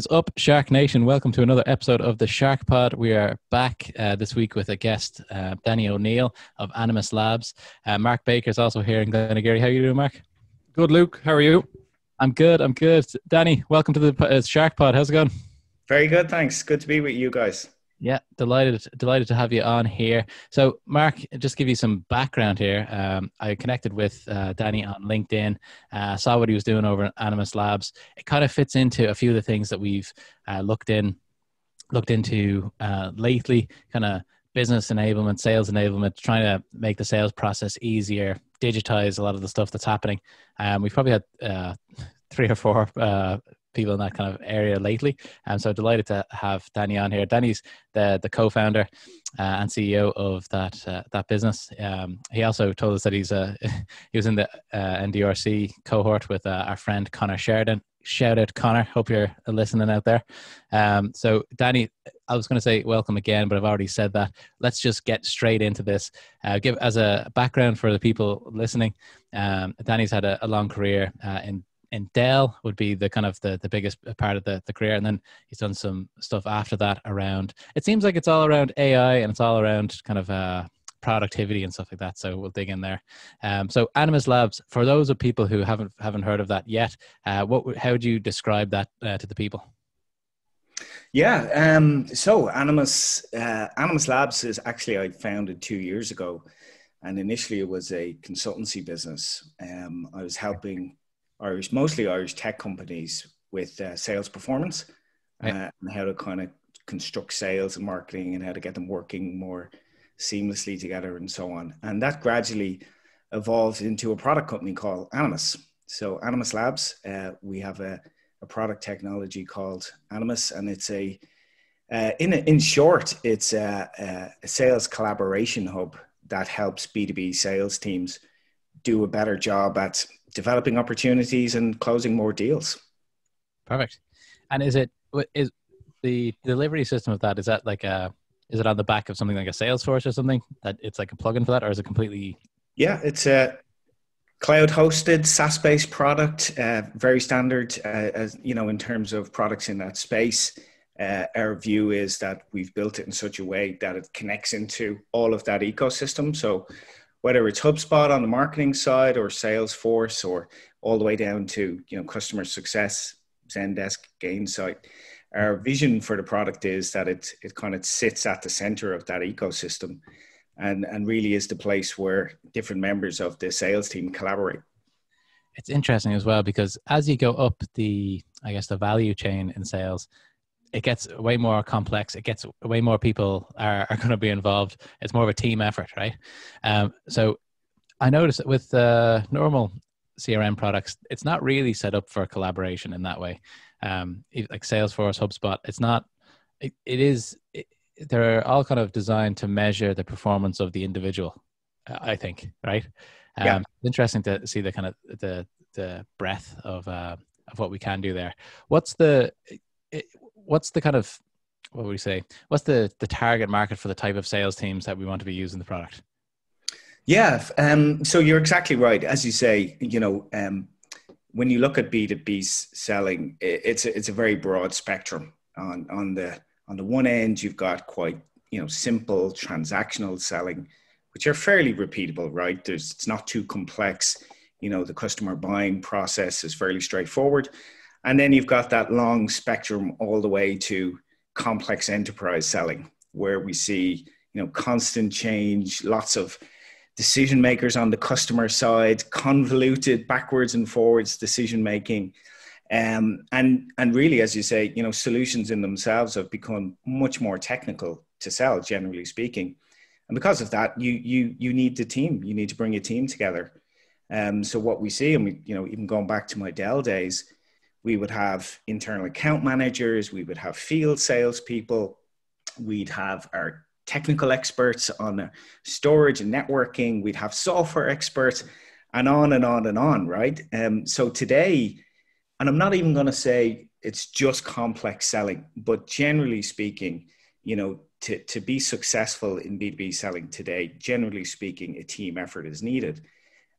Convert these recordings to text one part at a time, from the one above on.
is up, Shark Nation? Welcome to another episode of the Shark Pod. We are back uh, this week with a guest, uh, Danny O'Neill of Animis Labs. Uh, Mark Baker is also here in Glenageary. How are you doing, Mark? Good, Luke. How are you? I'm good. I'm good. Danny, welcome to the uh, Shark Pod. How's it going? Very good, thanks. Good to be with you guys. Yeah, delighted delighted to have you on here. So, Mark, just give you some background here. Um, I connected with uh, Danny on LinkedIn, uh, saw what he was doing over at Animis Labs. It kind of fits into a few of the things that we've uh, looked in, looked into uh, lately. Kind of business enablement, sales enablement, trying to make the sales process easier, digitize a lot of the stuff that's happening. Um, we've probably had uh, three or four uh, people in that kind of area lately. And um, so delighted to have Danny on here. Danny's the the co-founder uh, and CEO of that uh, that business. Um, he also told us that he's uh, he was in the uh, NDRC cohort with uh, our friend Connor Sheridan. Shout out Connor. Hope you're listening out there. Um, so Danny, I was going to say welcome again, but I've already said that. Let's just get straight into this. Uh, give as a background for the people listening. Um, Danny's had a, a long career in in Dell would be the kind of the, the biggest part of the, the career. And then he's done some stuff after that around, it seems like it's all around AI and it's all around kind of uh, productivity and stuff like that. So we'll dig in there. Um, so Animis Labs, for those of people who haven't, haven't heard of that yet, uh, what, how would you describe that uh, to the people? Yeah, um, so Animis, uh, Animis Labs is actually I founded two years ago. And initially it was a consultancy business. Um, I was helping Irish, mostly Irish tech companies with uh, sales performance right. uh, and how to kind of construct sales and marketing and how to get them working more seamlessly together and so on. And that gradually evolved into a product company called Animis. So Animis Labs, uh, we have a, a, product technology called Animis, and it's a uh, in a, in short, it's a, a sales collaboration hub that helps B two B sales teams do a better job at developing opportunities and closing more deals. Perfect. And is it is the delivery system of that is that like a is it on the back of something like a Salesforce or something that it's like a plugin for that, or is it completely? Yeah, it's a cloud hosted SaaS based product, uh, very standard. Uh, as you know, in terms of products in that space, uh, our view is that we've built it in such a way that it connects into all of that ecosystem. So whether it's HubSpot on the marketing side or Salesforce or all the way down to you know customer success, Zendesk, Gainsight. Our vision for the product is that it it kind of sits at the center of that ecosystem, and and really is the place where different members of the sales team collaborate. It's interesting as well because as you go up the I guess the value chain in sales, it gets way more complex. It gets way more people are, are going to be involved. It's more of a team effort, right? Um, so I noticed with uh, normal CRM products, it's not really set up for collaboration in that way. Um, like Salesforce, HubSpot, it's not. It, it is. It, they're all kind of designed to measure the performance of the individual. I think, right? Um, yeah. Interesting to see the kind of the the breadth of uh, of what we can do there. What's the it, what's the kind of what would we say? What's the the target market for the type of sales teams that we want to be using the product? Yeah, um, so you're exactly right. As you say, you know, um, when you look at B two B selling, it's a, it's a very broad spectrum. On on the on the one end, you've got quite you know simple transactional selling, which are fairly repeatable, right? There's it's not too complex. You know, the customer buying process is fairly straightforward and then you've got that long spectrum all the way to complex enterprise selling, where we see you know constant change, lots of decision makers on the customer side, convoluted backwards and forwards decision making. Um, and and really, as you say, you know, solutions in themselves have become much more technical to sell, generally speaking. And because of that, you you you need the team. You need to bring a team together. Um, so what we see, and we, you know, even going back to my Dell days, we would have internal account managers, we would have field salespeople, we'd have our technical experts on storage and networking, we'd have software experts, and on and on and on, right? Um, so today, and I'm not even going to say it's just complex selling, but generally speaking, you know, to, to be successful in B2B selling today, generally speaking, a team effort is needed.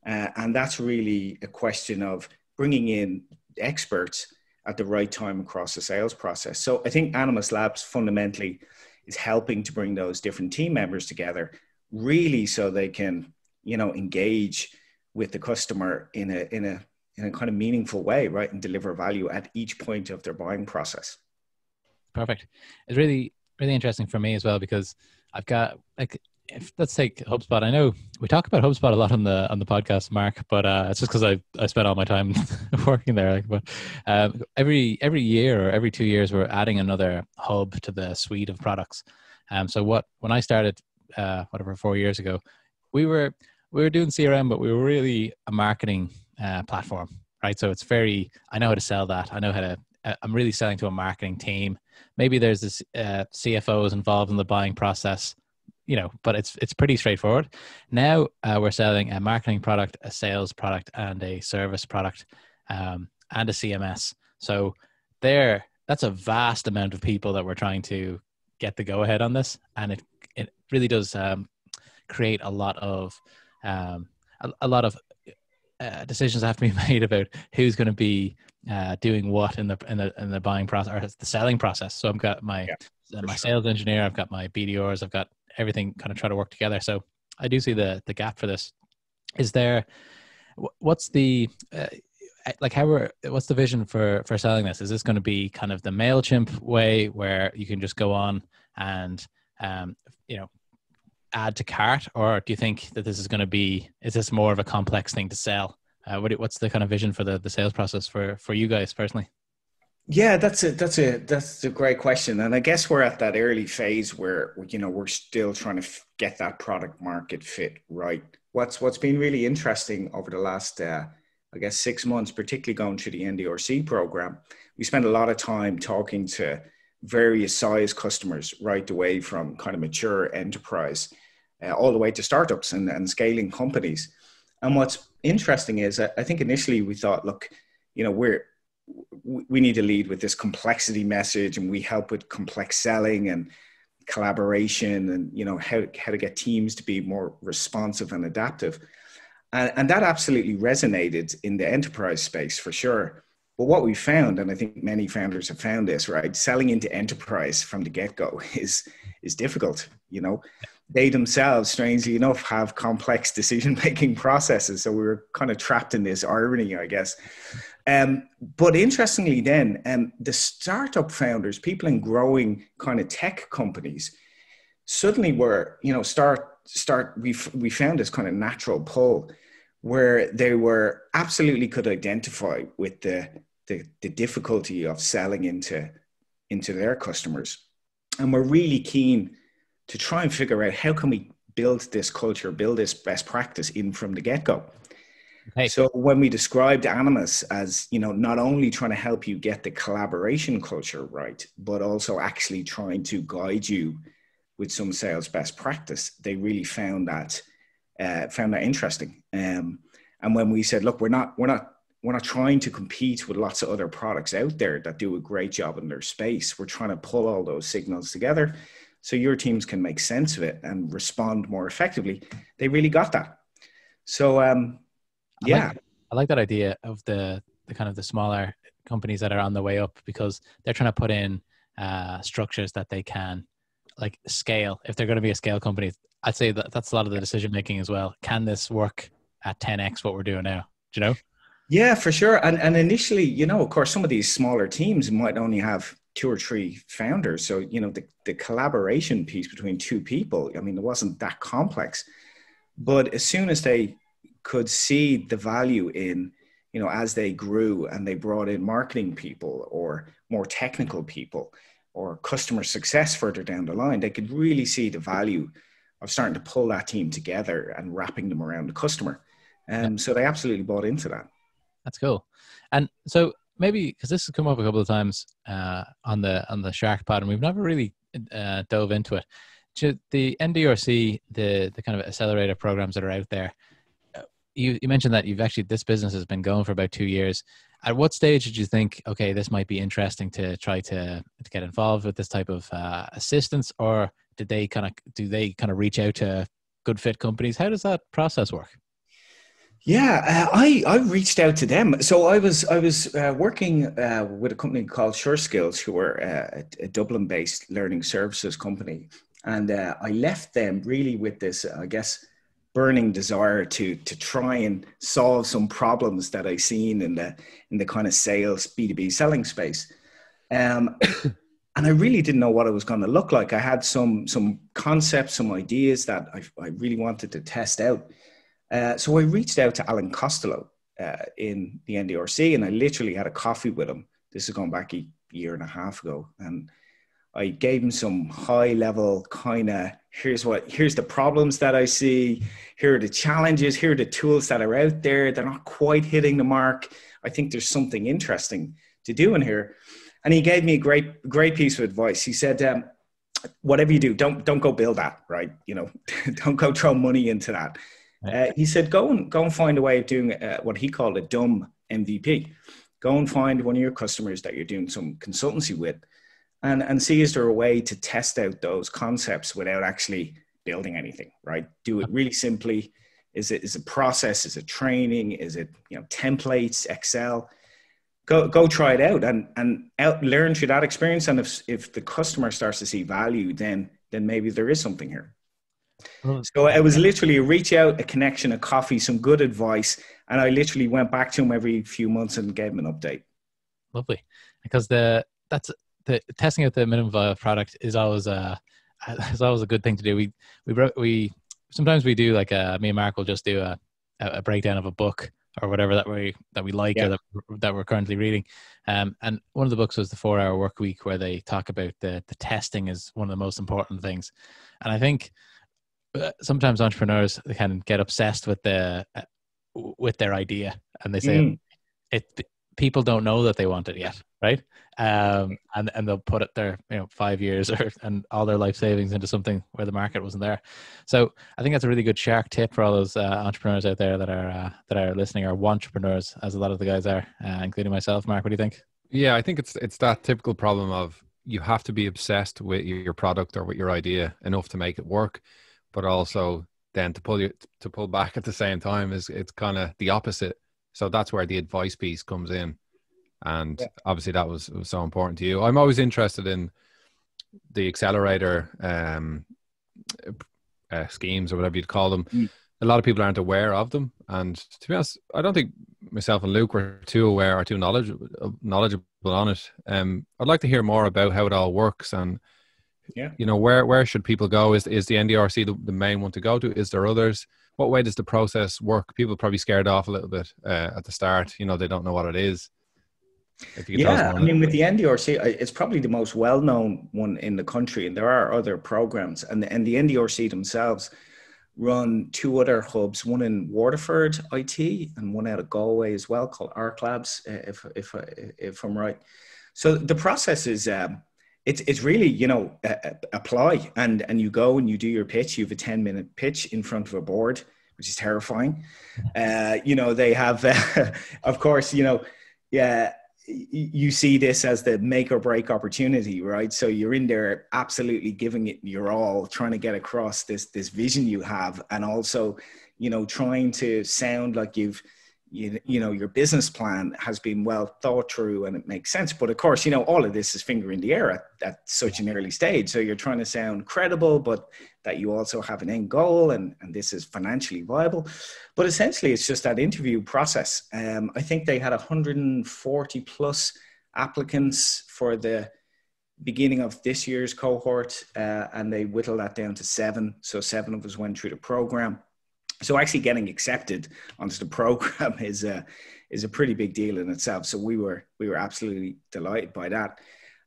Uh, and that's really a question of bringing in experts at the right time across the sales process. So I think Animis Labs fundamentally is helping to bring those different team members together, really, so they can, you know, engage with the customer in a in a in a kind of meaningful way, right, and deliver value at each point of their buying process. Perfect. It's really really interesting for me as well because I've got like if let's take HubSpot. I know we talk about HubSpot a lot on the on the podcast, Mark, but uh, it's just because I I spent all my time working there. Like, but um, every every year or every two years, we're adding another hub to the suite of products. Um, so what when I started, uh, whatever four years ago, we were we were doing CRM, but we were really a marketing uh, platform, right? So it's very I know how to sell that. I know how to. Uh, I'm really selling to a marketing team. Maybe there's this uh, CFOs involved in the buying process you know, but it's it's pretty straightforward. Now uh, we're selling a marketing product, a sales product, and a service product, um, and a CMS. So there, that's a vast amount of people that we're trying to get the go ahead on this, and it it really does um, create a lot of um, a, a, lot of uh, decisions have to be made about who's going to be uh, doing what in the in the in the buying process or the selling process. So I've got my yeah, my sure. sales engineer, I've got my BDRs, I've got everything kind of try to work together. So I do see the the gap for this. Is there what's the uh, like how are, what's the vision for for selling this? Is this going to be kind of the Mailchimp way where you can just go on and um, you know add to cart, or do you think that this is going to be is this more of a complex thing to sell? Uh, what, what's the kind of vision for the the sales process for for you guys personally? Yeah, that's a that's a that's a great question, and I guess we're at that early phase where you know we're still trying to f- get that product market fit right. What's what's been really interesting over the last uh, I guess six months, particularly going through the NDRC program, we spent a lot of time talking to various size customers, right away from kind of mature enterprise, uh, all the way to startups and, and scaling companies. And what's interesting is I think initially we thought, look, you know, we're we need to lead with this complexity message and we help with complex selling and collaboration and you know how, how to get teams to be more responsive and adaptive. And, and that absolutely resonated in the enterprise space for sure. But what we found and i think many founders have found this right selling into enterprise from the get-go is is difficult you know? They themselves strangely enough have complex decision making processes. So we were kind of trapped in this irony i guess um, but interestingly, then um, the startup founders, people in growing kind of tech companies, suddenly were you know start start we we found this kind of natural pull where they were absolutely could identify with the the, the difficulty of selling into into their customers, and we're really keen to try and figure out how can we build this culture, build this best practice in from the get go. Hey. So when we described Animis as, you know, not only trying to help you get the collaboration culture right, but also actually trying to guide you with some sales best practice, they really found that uh, found that interesting. Um, and when we said, look, we're not we're not we're not trying to compete with lots of other products out there that do a great job in their space. We're trying to pull all those signals together so your teams can make sense of it and respond more effectively. They really got that. So um, yeah, like, I like that idea of the the kind of the smaller companies that are on the way up because they're trying to put in uh, structures that they can like scale. If they're going to be a scale company, I'd say that that's a lot of the decision making as well. Can this work at 10x what we're doing now? Do you know? Yeah, for sure. And and initially, you know, of course, some of these smaller teams might only have two or three founders. So, you know, the, the collaboration piece between two people, I mean, it wasn't that complex. But as soon as they could see the value in you know as they grew and they brought in marketing people or more technical people or customer success further down the line they could really see the value of starting to pull that team together and wrapping them around the customer. And um, so they absolutely bought into that. That's cool. And so maybe because this has come up a couple of times uh, on the on the shark pod and we've never really uh, dove into it. The ndrc the the kind of accelerator programs that are out there you, you mentioned that you've actually this business has been going for about two years. At what stage did you think, okay, this might be interesting to try to, to get involved with this type of uh, assistance, or did they kind of do they kind of reach out to good fit companies? How does that process work? Yeah, uh, I I reached out to them. So I was I was uh, working uh, with a company called SureSkills, who were uh, a, a Dublin-based learning services company, and uh, I left them really with this, I guess, burning desire to to try and solve some problems that I've seen in the in the kind of sales B two B selling space. Um, and I really didn't know what it was going to look like. I had some some concepts, some ideas that I, I really wanted to test out. Uh, so I reached out to Alan Costello uh, in the NDRC, and I literally had a coffee with him. This is going back a year and a half ago, and I gave him some high level kind of here's what here's the problems that I see, here are the challenges, here are the tools that are out there. They're not quite hitting the mark. I think there's something interesting to do in here. And he gave me a great, great piece of advice. He said, um, whatever you do, don't don't go build that, right? You know, don't go throw money into that. Uh, he said, go and go and find a way of doing uh, what he called a dumb MVP. Go and find one of your customers that you're doing some consultancy with, and and see is there a way to test out those concepts without actually building anything, right? Do it really simply. Is it is it process? Is it training? Is it you know templates, Excel? go go try it out and and out, learn through that experience. And if if the customer starts to see value, then then maybe there is something here. Mm-hmm. So it was literally a reach out, a connection, a coffee, some good advice, and I literally went back to him every few months and gave him an update. Lovely, because the that's the testing out the minimum viable product is always a is always a good thing to do. We we we sometimes we do like a, me and Mark will just do a a breakdown of a book or whatever that we that we like yeah. or that, that we're currently reading. Um, and one of the books was the Four Hour Work Week, where they talk about the the testing is one of the most important things. And I think uh, sometimes entrepreneurs they can get obsessed with the uh, with their idea, and they say mm. it people don't know that they want it yet, right? Um, and and they'll put it their you know five years or and all their life savings into something where the market wasn't there. So I think that's a really good shark tip for all those uh, entrepreneurs out there that are uh, that are listening or entrepreneurs, as a lot of the guys are, uh, including myself. Mark, what do you think? Yeah, I think it's it's that typical problem of you have to be obsessed with your product or with your idea enough to make it work, but also then to pull you to pull back at the same time is it's kind of the opposite so that's where the advice piece comes in. And yeah. obviously that was, was so important to you. I'm always interested in the accelerator um, uh, schemes or whatever you'd call them. Mm. A lot of people aren't aware of them. And to be honest, I don't think myself and Luke were too aware or too knowledgeable, knowledgeable on it. Um, I'd like to hear more about how it all works and yeah. you know where where should people go? Is is the NDRC the, the main one to go to? Is there others? what way does the process work? People probably scared off a little bit uh, at the start. You know, they don't know what it is. Yeah, I mean, with the NDRC, it's probably the most well-known one in the country, and there are other programs, and the, and the NDRC themselves run two other hubs, one in Waterford IT and one out of Galway as well, called Arc Labs, uh, if if if I'm right. So the process is. Um, it's it's really you know uh, apply and and you go and you do your pitch. You have a ten minute pitch in front of a board, which is terrifying. Uh, you know they have, uh, of course, you know, yeah. You see this as the make or break opportunity, right? So you're in there absolutely giving it your all, trying to get across this this vision you have, and also, you know, trying to sound like you've you, you know your business plan has been well thought through and it makes sense. But of course you know all of this is finger in the air at, at such an early stage. So you're trying to sound credible but that you also have an end goal and, and this is financially viable. But essentially it's just that interview process. Um, i think they had 140 plus applicants for the beginning of this year's cohort uh, and they whittled that down to seven. So seven of us went through the program so actually getting accepted onto the program is a is a pretty big deal in itself. So we were we were absolutely delighted by that.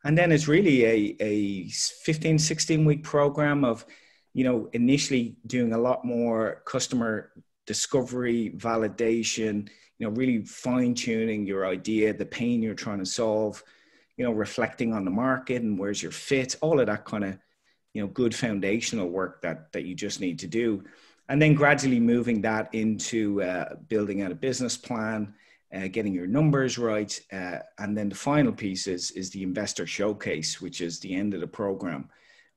And then it's really a, a 15, 16 week program of, you know, initially doing a lot more customer discovery, validation, you know, really fine tuning your idea, the pain you're trying to solve, you know, reflecting on the market and where's your fit, all of that kind of, you know, good foundational work that that you just need to do and then gradually moving that into uh, building out a business plan, uh, getting your numbers right, uh, and then the final piece is is the investor showcase, which is the end of the program,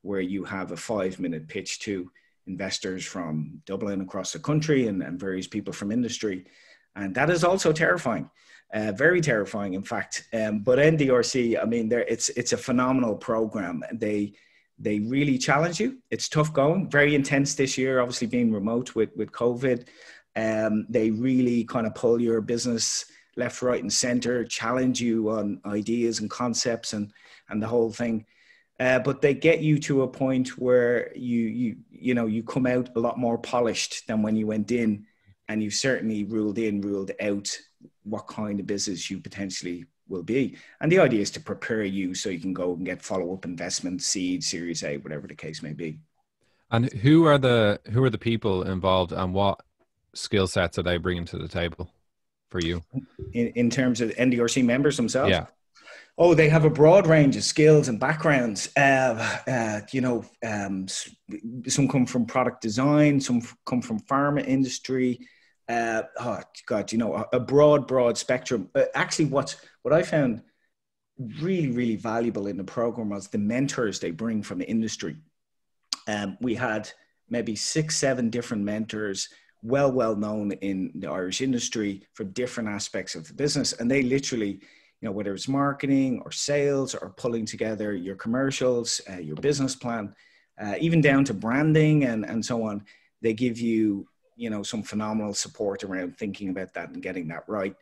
where you have a five minute pitch to investors from Dublin across the country and, and various people from industry. And that is also terrifying. Uh, very terrifying, in fact. Um, but NDRC, I mean, it's it's a phenomenal program. They they really challenge you. It's tough going, very intense this year. Obviously, being remote with with COVID, um, they really kind of pull your business left, right, and center, challenge you on ideas and concepts and and the whole thing. Uh, but they get you to a point where you you you know you come out a lot more polished than when you went in, and you've certainly ruled in, ruled out what kind of business you potentially will be. And the idea is to prepare you so you can go and get follow up investment, seed, Series A, whatever the case may be. And who are the who are the people involved, and what skill sets are they bringing to the table for you? In, in terms of NDRC members themselves? Yeah. Oh, they have a broad range of skills and backgrounds. Uh, uh, you know, um, some come from product design, some come from pharma industry. Uh, oh God, you know, a, broad, broad spectrum. Uh, actually, what what I found really, really valuable in the program was the mentors they bring from the industry. Um, we had maybe six, seven different mentors well, well known in the Irish industry for different aspects of the business. And they literally, you know, whether it's marketing or sales or pulling together your commercials, uh, your business plan, uh, even down to branding and, and so on, they give you, you know, some phenomenal support around thinking about that and getting that right.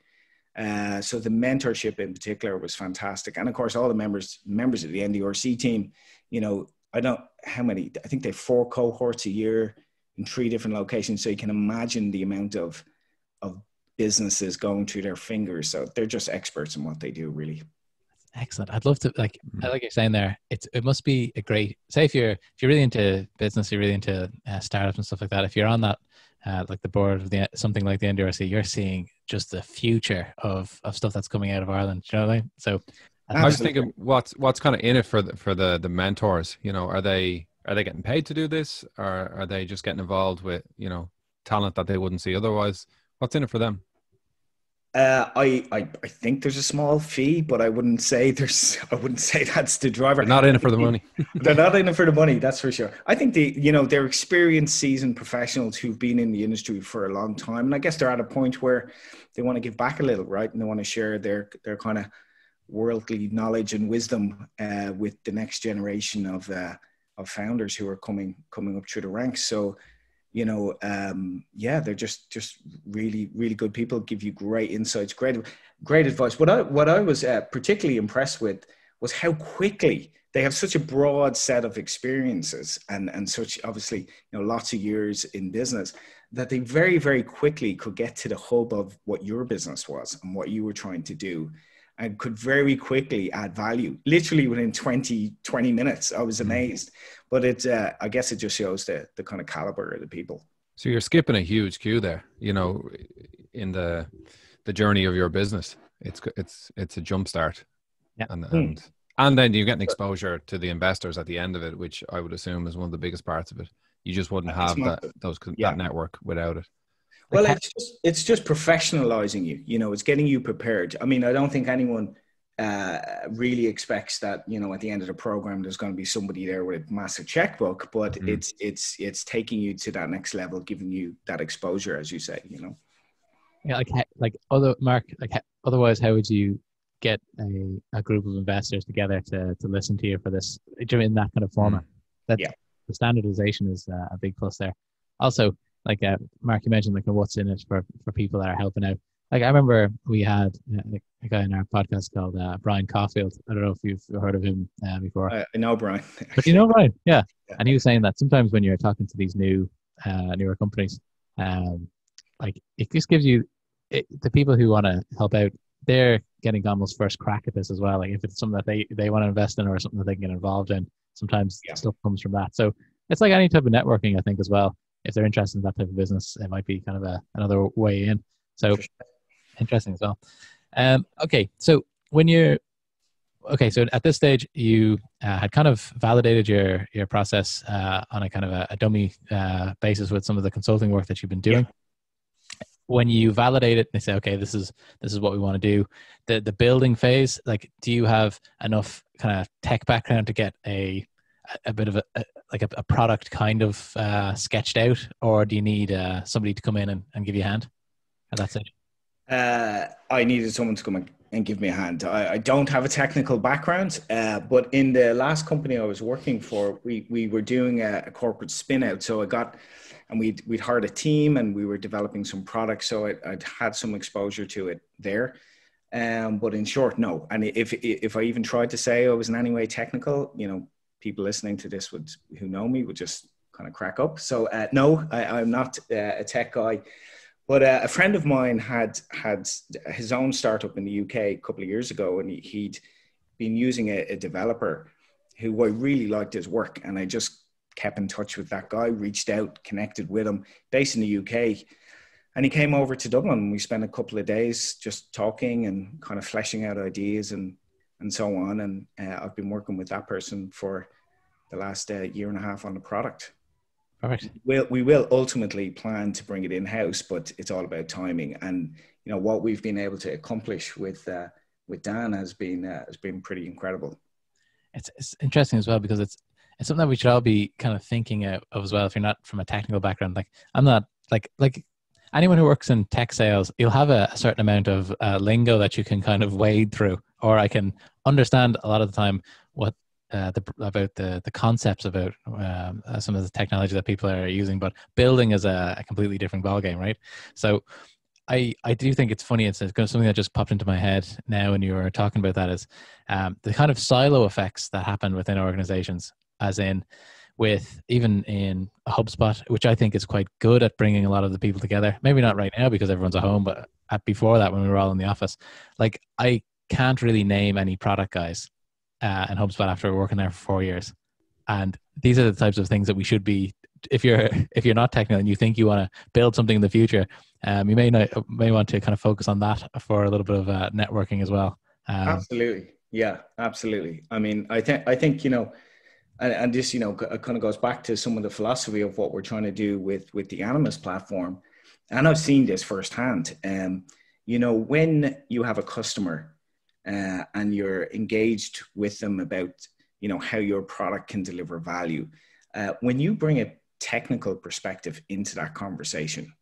Uh, so the mentorship in particular was fantastic. And of course, all the members, members of the NDRC team, you know, I don't how many, I think they have four cohorts a year in three different locations. So you can imagine the amount of of businesses going through their fingers. So they're just experts in what they do, really. Excellent. I'd love to like I like you're saying there. It's it must be a great. Say if you're if you're really into business, you're really into uh, startups and stuff like that. If you're on that uh, like the board of the something like the NDRC, you're seeing just the future of of stuff that's coming out of Ireland. You know what I mean? So I was thinking, what's what's kind of in it for the, for the the mentors? You know, are they are they getting paid to do this or are they just getting involved with you know talent that they wouldn't see otherwise what's in it for them uh, I, I I think there's a small fee, but I wouldn't say there's I wouldn't say that's the driver. They're not in it for the money. they're not in it for the money, that's for sure. I think the you know they're experienced, seasoned professionals who've been in the industry for a long time, and I guess they're at a point where they want to give back a little, right? And they want to share their their kind of worldly knowledge and wisdom uh, with the next generation of uh, of founders who are coming coming up through the ranks. So, you know, um, yeah, they're just just really really good people. Give you great insights, great great advice. What I what I was uh, particularly impressed with was how quickly they have such a broad set of experiences and and such obviously you know lots of years in business that they very very quickly could get to the hub of what your business was and what you were trying to do and could very quickly add value literally within 20 20 minutes i was mm-hmm. amazed but it uh, i guess it just shows the the kind of caliber of the people so you're skipping a huge queue there you know in the the journey of your business it's it's it's a jump start yeah. and hmm. and and then you get an exposure to the investors at the end of it which i would assume is one of the biggest parts of it you just wouldn't have that those yeah. that network without it well, it's just it's just professionalizing you. You know, it's getting you prepared. I mean, I don't think anyone uh, really expects that you know at the end of the program there's going to be somebody there with a massive checkbook, but mm-hmm. it's it's it's taking you to that next level, giving you that exposure, as you say. You know. Yeah, like like other Mark, like otherwise, how would you get a, a group of investors together to to listen to you for this in that kind of format? Mm. That yeah. the standardization is uh, a big plus there. Also, like uh, Mark, you mentioned like what's in it for for people that are helping out. Like I remember we had uh, a guy in our podcast called uh, Brian Caulfield. I don't know if you've heard of him uh, before. I know Brian. but you know Brian, yeah. yeah. And he was saying that sometimes when you're talking to these new uh, newer companies, um, like it just gives you it, the people who want to help out. They're getting almost first crack at this as well. Like if it's something that they they want to invest in or something that they can get involved in, sometimes yeah. stuff comes from that. So it's like any type of networking, I think, as well if they're interested in that type of business, it might be kind of a, another way in. So interesting as well. Um, okay, so when you're okay, so at this stage you uh, had kind of validated your your process uh, on a kind of a, a dummy uh, basis with some of the consulting work that you've been doing. Yeah. When you validate it, they say, okay, this is this is what we want to do. The the building phase, like, do you have enough kind of tech background to get a a, bit of a, a like a, a, product kind of uh, sketched out, or do you need uh, somebody to come in and, and give you a hand? And that's it. Uh, I needed someone to come and, and give me a hand. I, I don't have a technical background, uh, but in the last company I was working for, we we were doing a, a corporate spin out. So I got, and we'd we'd hired a team, and we were developing some products. So I, I'd had some exposure to it there. Um, but in short, no. And if if I even tried to say I was in any way technical, you know, people listening to this would who know me would just kind of crack up. So uh, no, I, am not uh, a tech guy. But uh, a friend of mine had had his own startup in the UK a couple of years ago, and he, had been using a, a developer who I really liked his work, and I just kept in touch with that guy, reached out, connected with him, based in the UK. And he came over to Dublin. We spent a couple of days just talking and kind of fleshing out ideas and and so on. And uh, I've been working with that person for the last uh, year and a half on the product. Perfect. We'll, we will ultimately plan to bring it in house, but it's all about timing. And you know what we've been able to accomplish with uh, with Dan has been uh, has been pretty incredible. It's it's interesting as well because it's it's something that we should all be kind of thinking of as well. If you're not from a technical background, like I'm not, like like anyone who works in tech sales, you'll have a, a certain amount of uh, lingo that you can kind of wade through, or I can understand a lot of the time what uh, the, about the the concepts about um, uh, some of the technology that people are using, but building is a, a completely different ballgame, right? So, I I do think it's funny. It's something that just popped into my head now, when you were talking about that is um, the kind of silo effects that happen within organizations, as in with even in HubSpot, which I think is quite good at bringing a lot of the people together. Maybe not right now because everyone's at home, but at before that when we were all in the office, like I can't really name any product guys uh, in HubSpot after working there for four years. And these are the types of things that we should be. If you're if you're not technical and you think you want to build something in the future, um, you may not may want to kind of focus on that for a little bit of uh, networking as well. Um, absolutely, yeah, absolutely. I mean, I think I think you know, and, and this you know kind of goes back to some of the philosophy of what we're trying to do with with the Animis platform, and I've seen this firsthand. Um, you know, when you have a customer uh, and you're engaged with them about you know how your product can deliver value. Uh, when you bring a technical perspective into that conversation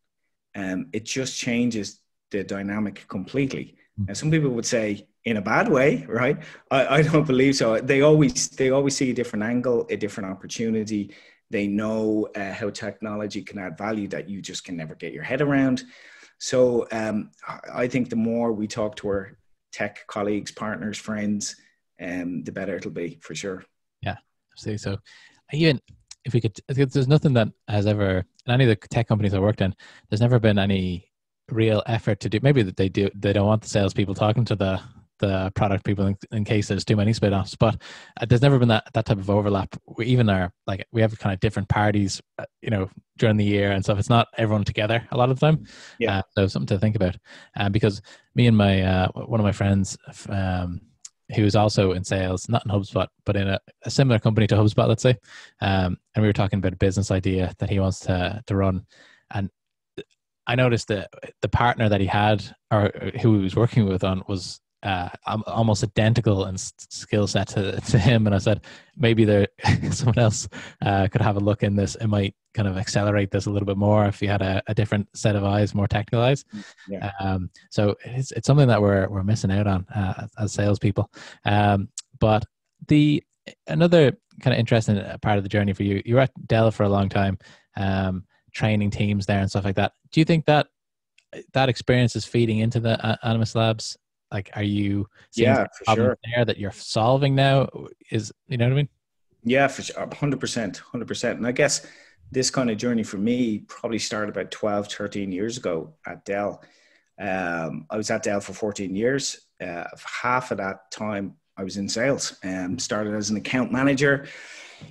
um, it just changes the dynamic completely. And hmm. some people would say in a bad way right? I, I don't believe so. They always they always see a different angle a different opportunity. They know uh, how technology can add value that you just can never get your head around. So um, I think the more we talk to our tech colleagues, partners, friends, um, the better it'll be for sure. Yeah, absolutely. So even if we could, there's nothing that has ever in any of the tech companies I worked in, there's never been any real effort to do. Maybe that they do, they don't want the salespeople talking to the the product people in, in case there's too many spin-offs but uh, there's never been that, that type of overlap. We even are like we have kind of different parties uh, you know during the year and stuff. It's not everyone together a lot of the time. Yeah. Uh, so something to think about. Uh, because me and my uh, one of my friends um, who's also in sales, not in HubSpot, but in a, a similar company to HubSpot, let's say. Um, and we were talking about a business idea that he wants to to run, and I noticed that the partner that he had or who he was working with on was uh, almost identical in skill set to, to him. And I said, maybe there someone else uh, could have a look in this. It might kind of accelerate this a little bit more if you had a, a different set of eyes, more technical eyes. Yeah. Um, so it's, it's something that we're, we're missing out on uh, as salespeople. Um, but the another kind of interesting part of the journey for you, you were at Dell for a long time, um, training teams there and stuff like that. Do you think that that experience is feeding into the uh, Animis Labs like, are you seeing yeah, for sure. there that you're solving now? Is you know what I mean? Yeah, for sure, hundred percent, hundred percent. And I guess this kind of journey for me probably started about 12, 13 years ago at Dell. Um, I was at Dell for 14 years. Uh, half of that time, I was in sales. Um, started as an account manager,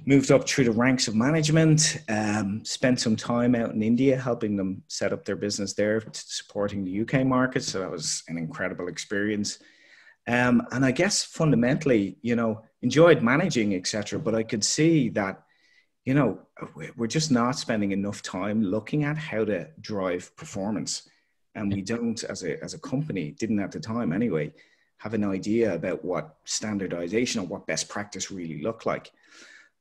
moved up through the ranks of management, um, spent some time out in India helping them set up their business there, supporting the UK market. So that was an incredible experience. Um, and I guess fundamentally, you know, enjoyed managing, etc. But I could see that, you know, we're just not spending enough time looking at how to drive performance, and we don't, as a as a company, didn't at the time anyway, have an idea about what standardization or what best practice really looked like.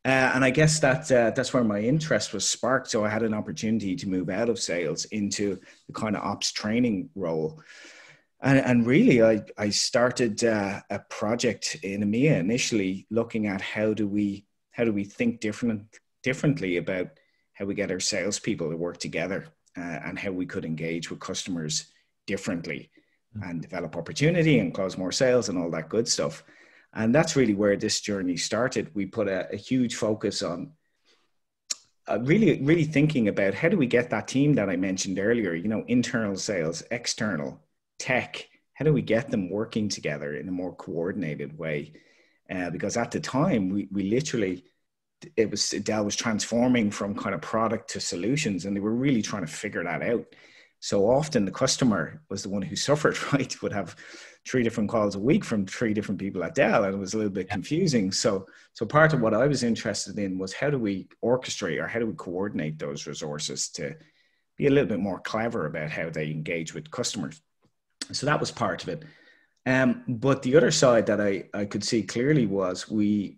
Uh, and I guess that uh, that's where my interest was sparked. So I had an opportunity to move out of sales into the kind of ops training role. And, and really, I, I started uh, a project in EMEA initially looking at how do we how do we think different differently about how we get our salespeople to work together uh, and how we could engage with customers differently mm-hmm. and develop opportunity and close more sales and all that good stuff. And that's really where this journey started. We put a, a huge focus on uh, really, really thinking about how do we get that team that I mentioned earlier, you know, internal sales, external, tech, how do we get them working together in a more coordinated way? Uh, because at the time, we, we literally, it was Dell was transforming from kind of product to solutions, and they were really trying to figure that out. So often the customer was the one who suffered, right? Would have three different calls a week from three different people at Dell, and it was a little bit confusing. So, so part of what I was interested in was how do we orchestrate or how do we coordinate those resources to be a little bit more clever about how they engage with customers. So that was part of it. Um, but the other side that I, I could see clearly was we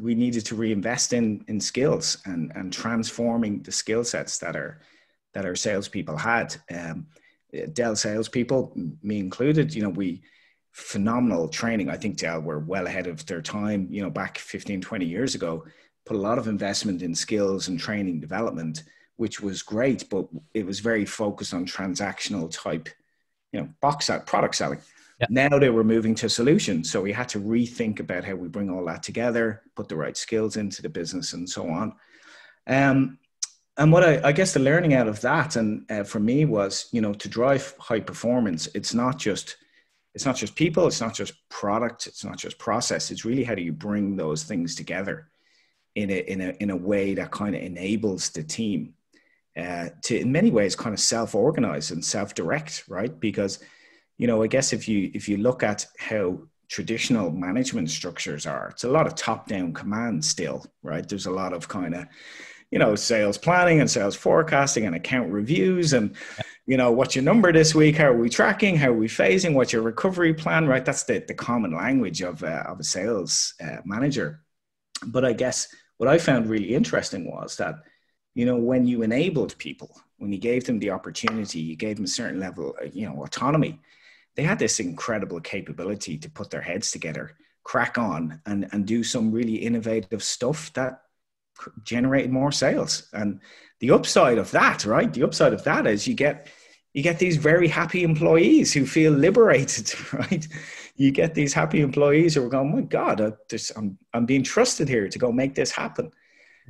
we needed to reinvest in in skills and and transforming the skill sets that are that our salespeople had. Um, Dell salespeople, me included, you know, we phenomenal training. I think Dell were well ahead of their time, you know, back 15, 20 years ago, put a lot of investment in skills and training development, which was great, but it was very focused on transactional type, you know, box out product selling. Yep. Now they were moving to solutions. So we had to rethink about how we bring all that together, put the right skills into the business and so on. Um, and what I, I, guess the learning out of that and uh, for me was, you know, to drive high performance, it's not just it's not just people, it's not just product, it's not just process. It's really how do you bring those things together in a in a in a way that kind of enables the team uh, to, in many ways, kind of self-organize and self-direct, right? Because, you know, I guess if you if you look at how traditional management structures are, it's a lot of top-down command still, right? There's a lot of kind of you know sales planning and sales forecasting and account reviews and you know what's your number this week? How are we tracking? How are we phasing? What's your recovery plan right? That's the, the common language of, uh, of a sales uh, manager. But i guess what i found really interesting was that you know when you enabled people when you gave them the opportunity you gave them a certain level of, you know autonomy they had this incredible capability to put their heads together crack on and, and do some really innovative stuff that generated more sales. And the upside of that, right? The upside of that is you get you get these very happy employees who feel liberated, right? You get these happy employees who are going, "My God, I just, I'm I'm being trusted here to go make this happen."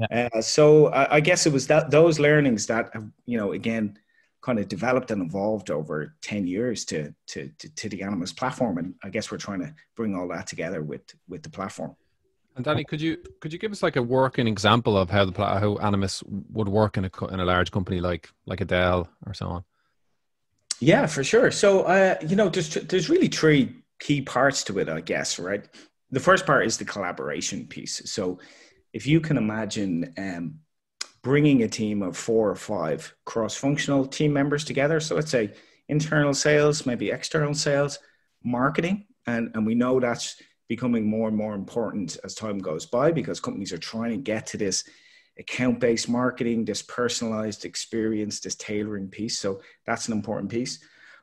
Yeah. Uh, so I, I, guess it was that those learnings that you know again kind of developed and evolved over 10 years to, to, to, to the Animis platform. And I guess we're trying to bring all that together with, with the platform. And Danny, could you could you give us like a working example of how the how Animis would work in a in a large company like like a Dell or so on? Yeah, for sure. So, uh, you know, there's there's really three key parts to it, I guess. Right. The first part is the collaboration piece. So, if you can imagine um, bringing a team of four or five cross-functional team members together. So, let's say internal sales, maybe external sales, marketing, and and we know that's becoming more and more important as time goes by because companies are trying to get to this account based marketing, this personalized experience, this tailoring piece. So that's an important piece.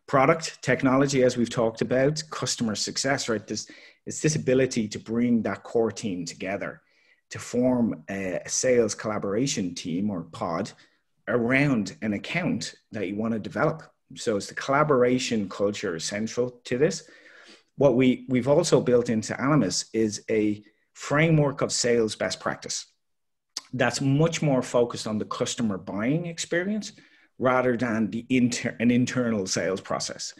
Product, technology, as we've talked about, customer success, right? This, it's this ability to bring that core team together to form a sales collaboration team or pod around an account that you want to develop. So it's the collaboration culture is central to this what we, we've also built into Animis is a framework of sales best practice that's much more focused on the customer buying experience rather than the inter, an internal sales process.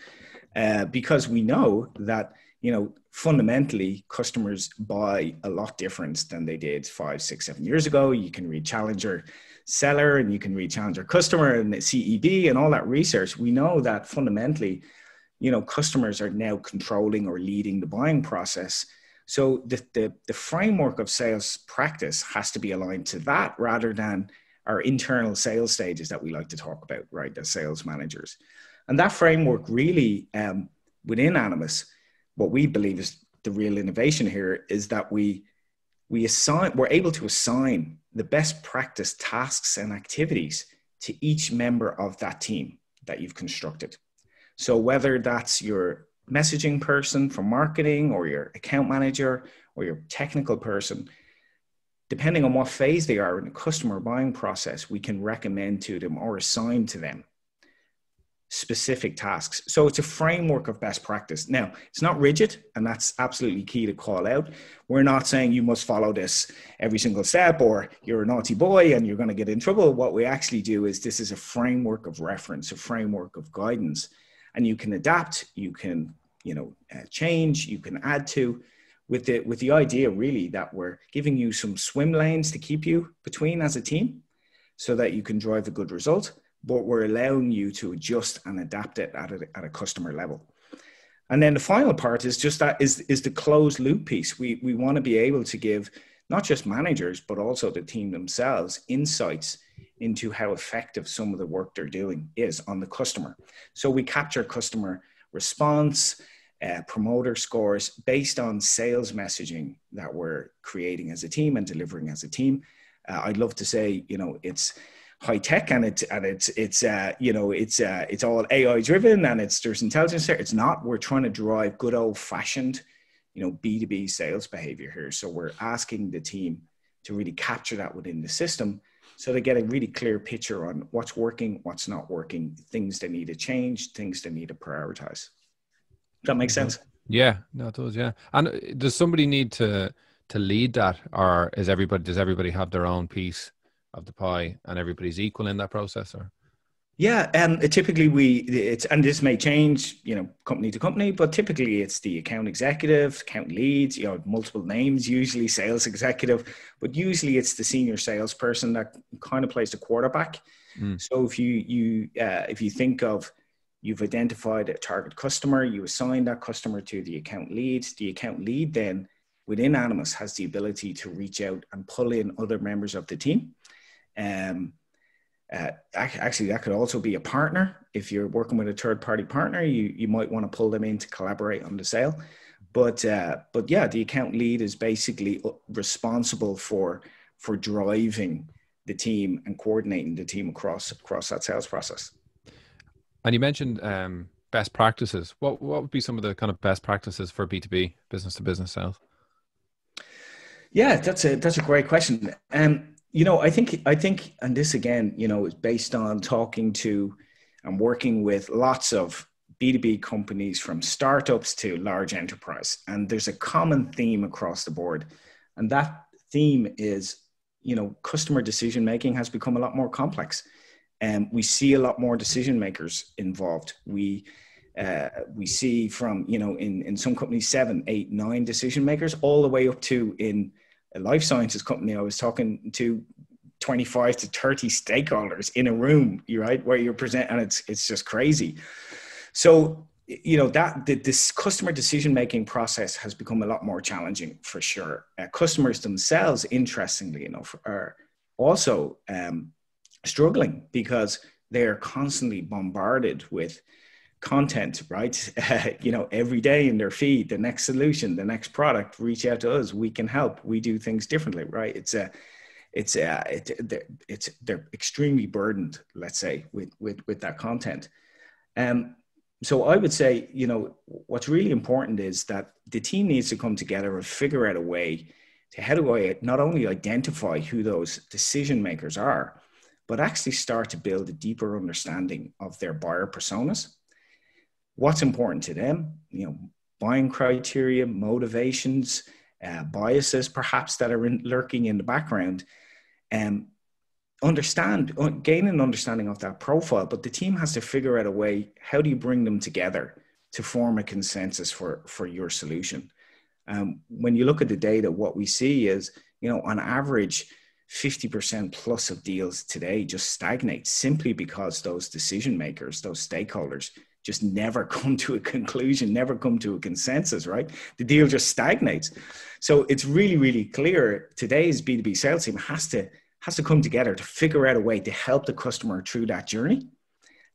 Uh, because we know that you know fundamentally customers buy a lot different than they did five six seven years ago you can read challenger seller and you can read challenger customer and ceb and all that research we know that fundamentally you know customers are now controlling or leading the buying process so the, the, the framework of sales practice has to be aligned to that rather than our internal sales stages that we like to talk about right as sales managers and that framework really um, within Animis what we believe is the real innovation here is that we we assign, we're able to assign the best practice tasks and activities to each member of that team that you've constructed. So whether that's your messaging person from marketing or your account manager or your technical person, depending on what phase they are in the customer buying process, we can recommend to them or assign to them specific tasks. So it's a framework of best practice. Now, it's not rigid, and that's absolutely key to call out. We're not saying you must follow this every single step or you're a naughty boy and you're going to get in trouble. What we actually do is this is a framework of reference, a framework of guidance, and you can adapt, you can, you know, uh, change, you can add to with the with the idea really that we're giving you some swim lanes to keep you between as a team so that you can drive a good result but we're allowing you to adjust and adapt it at a, at a customer level. And then the final part is just that is is the closed loop piece. We we want to be able to give not just managers but also the team themselves insights into how effective some of the work they're doing is on the customer so we capture customer response uh, promoter scores based on sales messaging that we're creating as a team and delivering as a team. Uh, I'd love to say, you know, it's high tech and it's and it's it's uh, you know it's uh, it's all AI driven and it's there's intelligence there. It's not. We're trying to drive good old fashioned, you know, B two B sales behavior here. So we're asking the team to really capture that within the system so they get a really clear picture on what's working, what's not working, things they need to change, things they need to prioritize Does that makes sense? Yeah, no, it does. Yeah, and uh, does somebody need to to lead that, or is everybody does everybody have their own piece of the pie, and everybody's equal in that process, or? Yeah, and typically we it's and this may change, you know, company to company, but typically it's the account executive, account leads, you know, multiple names, usually sales executive, but usually it's the senior salesperson that kind of plays the quarterback. Mm. So if you you uh, if you think of You've identified a target customer, you assign that customer to the account lead. The account lead then within Animis has the ability to reach out and pull in other members of the team. Um, uh, actually, that could also be a partner. If you're working with a third party partner, you, you might want to pull them in to collaborate on the sale. But, uh, but yeah, the account lead is basically responsible for, for driving the team and coordinating the team across, across that sales process. And you mentioned um, best practices. What what would be some of the kind of best practices for B two B business to business sales? Yeah, that's a that's a great question. Um, you know, I think I think, and this again, you know, is based on talking to and working with lots of B2B companies from startups to large enterprise. And there's a common theme across the board. And that theme is, you know, customer decision making has become a lot more complex. And um, we see a lot more decision makers involved. We uh, we see from you know in in some companies seven, eight, nine decision makers, all the way up to in a life sciences company I was talking to 25 to 30 stakeholders in a room, right, where you're present, and it's it's just crazy. So you know that the, this customer decision making process has become a lot more challenging for sure. Uh, customers themselves, interestingly enough, are also um, struggling because they're constantly bombarded with content right? You know every day in their feed the next solution the next product reach out to us. We can help. We do things differently right? It's a it's a it, they're, it's they're extremely burdened let's say with with with that content. Um so i would say you know what's really important is that the team needs to come together and figure out a way to how do i not only identify who those decision makers are but actually start to build a deeper understanding of their buyer personas. What's important to them, you know, buying criteria, motivations, uh, biases perhaps that are in, lurking in the background, and um, understand, uh, gain an understanding of that profile. But the team has to figure out a way. How do you bring them together to form a consensus for for your solution? Um, when you look at the data, what we see is, you know, on average, 50% plus of deals today just stagnate simply because those decision makers, those stakeholders, just never come to a conclusion, never come to a consensus, right? The deal just stagnates. So it's really, really clear today's B2B sales team has to has to come together to figure out a way to help the customer through that journey.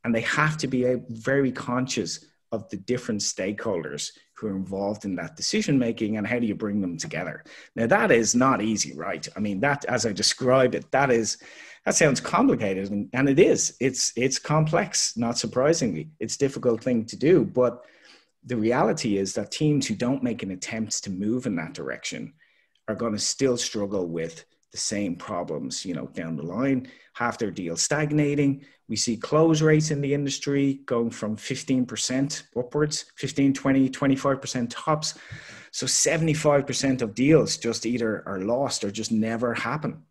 And they have to be uh, very conscious of the different stakeholders who are involved in that decision making and how do you bring them together now that is not easy right i mean that as i described it that is that sounds complicated and, and it is it's it's complex not surprisingly it's a difficult thing to do but the reality is that teams who don't make an attempt to move in that direction are going to still struggle with the same problems, you know, down the line. Half their deals stagnating. We see close rates in the industry going from 15% upwards, 15, 20, 25% tops. So 75% of deals just either are lost or just never happen.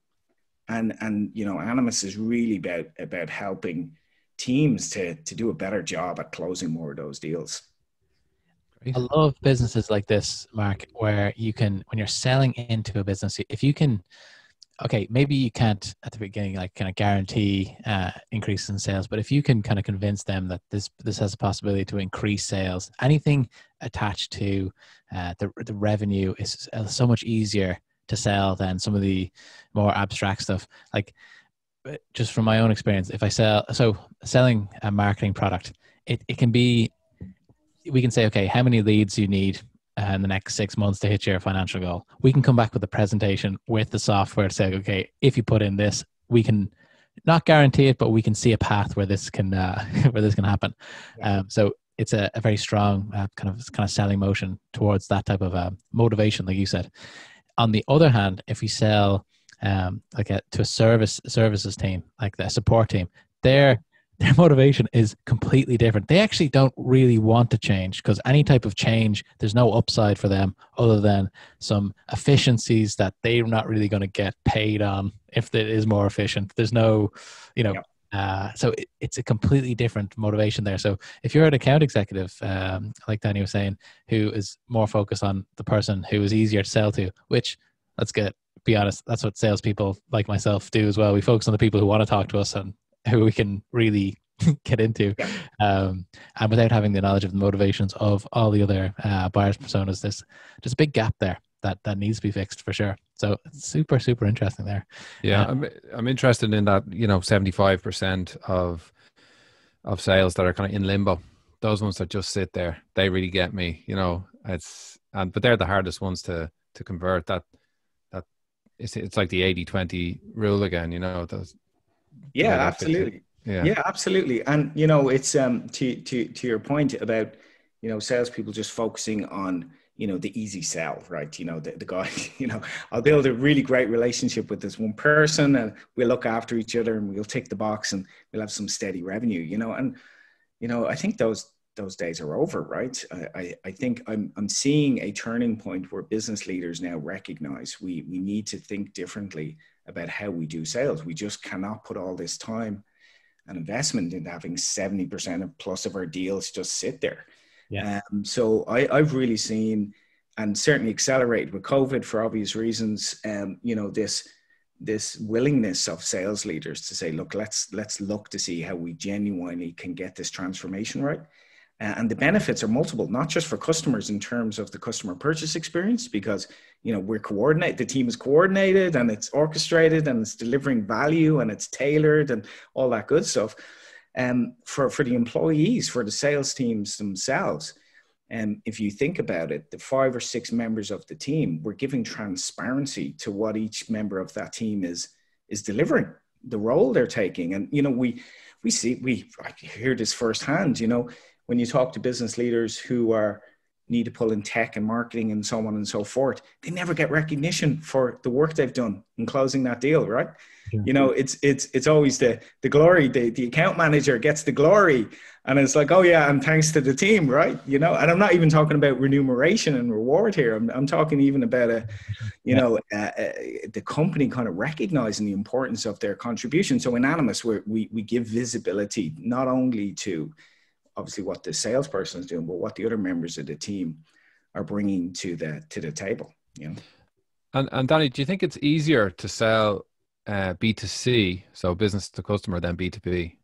And and you know, Animis is really about about helping teams to to do a better job at closing more of those deals. I love businesses like this, Mark, where you can, when you're selling into a business, if you can, okay, maybe you can't at the beginning like kind of guarantee uh, increase in sales, but if you can kind of convince them that this this has a possibility to increase sales, anything attached to uh, the the revenue is so much easier to sell than some of the more abstract stuff. Like just from my own experience, if I sell so selling a marketing product, it, it can be we can say, okay, how many leads you need uh, in the next six months to hit your financial goal. We can come back with a presentation with the software to say, okay, if you put in this, we can not guarantee it, but we can see a path where this can uh, where this can happen. Yeah. Um, so it's a, a very strong uh, kind of kind of selling motion towards that type of uh, motivation, like you said. On the other hand, if we sell um, like a, to a service services team, like the support team, they're their motivation is completely different. They actually don't really want to change because any type of change, there's no upside for them other than some efficiencies that they're not really going to get paid on if it is more efficient. There's no, you know, uh, so it, it's a completely different motivation there. So if you're an account executive, um, like Danny was saying, who is more focused on the person who is easier to sell to, which let's get be honest, that's what salespeople like myself do as well. We focus on the people who want to talk to us and who we can really get into yeah. um, and without having the knowledge of the motivations of all the other uh, buyers personas there's just a big gap there that that needs to be fixed for sure so super super interesting there yeah uh, I'm, I'm interested in that you know 75% of of sales that are kind of in limbo those ones that just sit there they really get me you know it's and but they're the hardest ones to to convert that that it's, it's like the 80 20 rule again you know those yeah, absolutely. Yeah. yeah, absolutely. And you know, it's um to to to your point about you know salespeople just focusing on you know the easy sell, right? You know, the, the guy, you know, I'll build a really great relationship with this one person, and we'll look after each other, and we'll tick the box, and we'll have some steady revenue, you know. And you know, I think those those days are over, right? I, I, I think I'm I'm seeing a turning point where business leaders now recognize we we need to think differently about how we do sales. We just cannot put all this time and investment into having 70% of plus of our deals just sit there. Yeah. Um, so I, I've really seen and certainly accelerated with COVID for obvious reasons, um, you know, this this willingness of sales leaders to say, look, let's let's look to see how we genuinely can get this transformation right. Uh, and the benefits are multiple, not just for customers in terms of the customer purchase experience, because you know we're coordinated, the team is coordinated and it's orchestrated and it's delivering value and it's tailored and all that good stuff. Um, for for the employees, for the sales teams themselves, and um, if you think about it, the five or six members of the team, we're giving transparency to what each member of that team is is delivering, the role they're taking, and you know we we see we I hear this firsthand. You know, when you talk to business leaders who are need to pull in tech and marketing and so on and so forth, they never get recognition for the work they've done in closing that deal, right? Yeah. You know, it's it's it's always the the glory, the, the account manager gets the glory. And it's like, oh yeah, and thanks to the team, right? You know, and I'm not even talking about remuneration and reward here. I'm, I'm talking even about a, you yeah. know, uh, uh, the company kind of recognizing the importance of their contribution. So in Animis, we we we give visibility not only to obviously what the salesperson is doing, but what the other members of the team are bringing to the to the table. You know. And and Danny, do you think it's easier to sell uh, B two C, so business to customer, than B two B?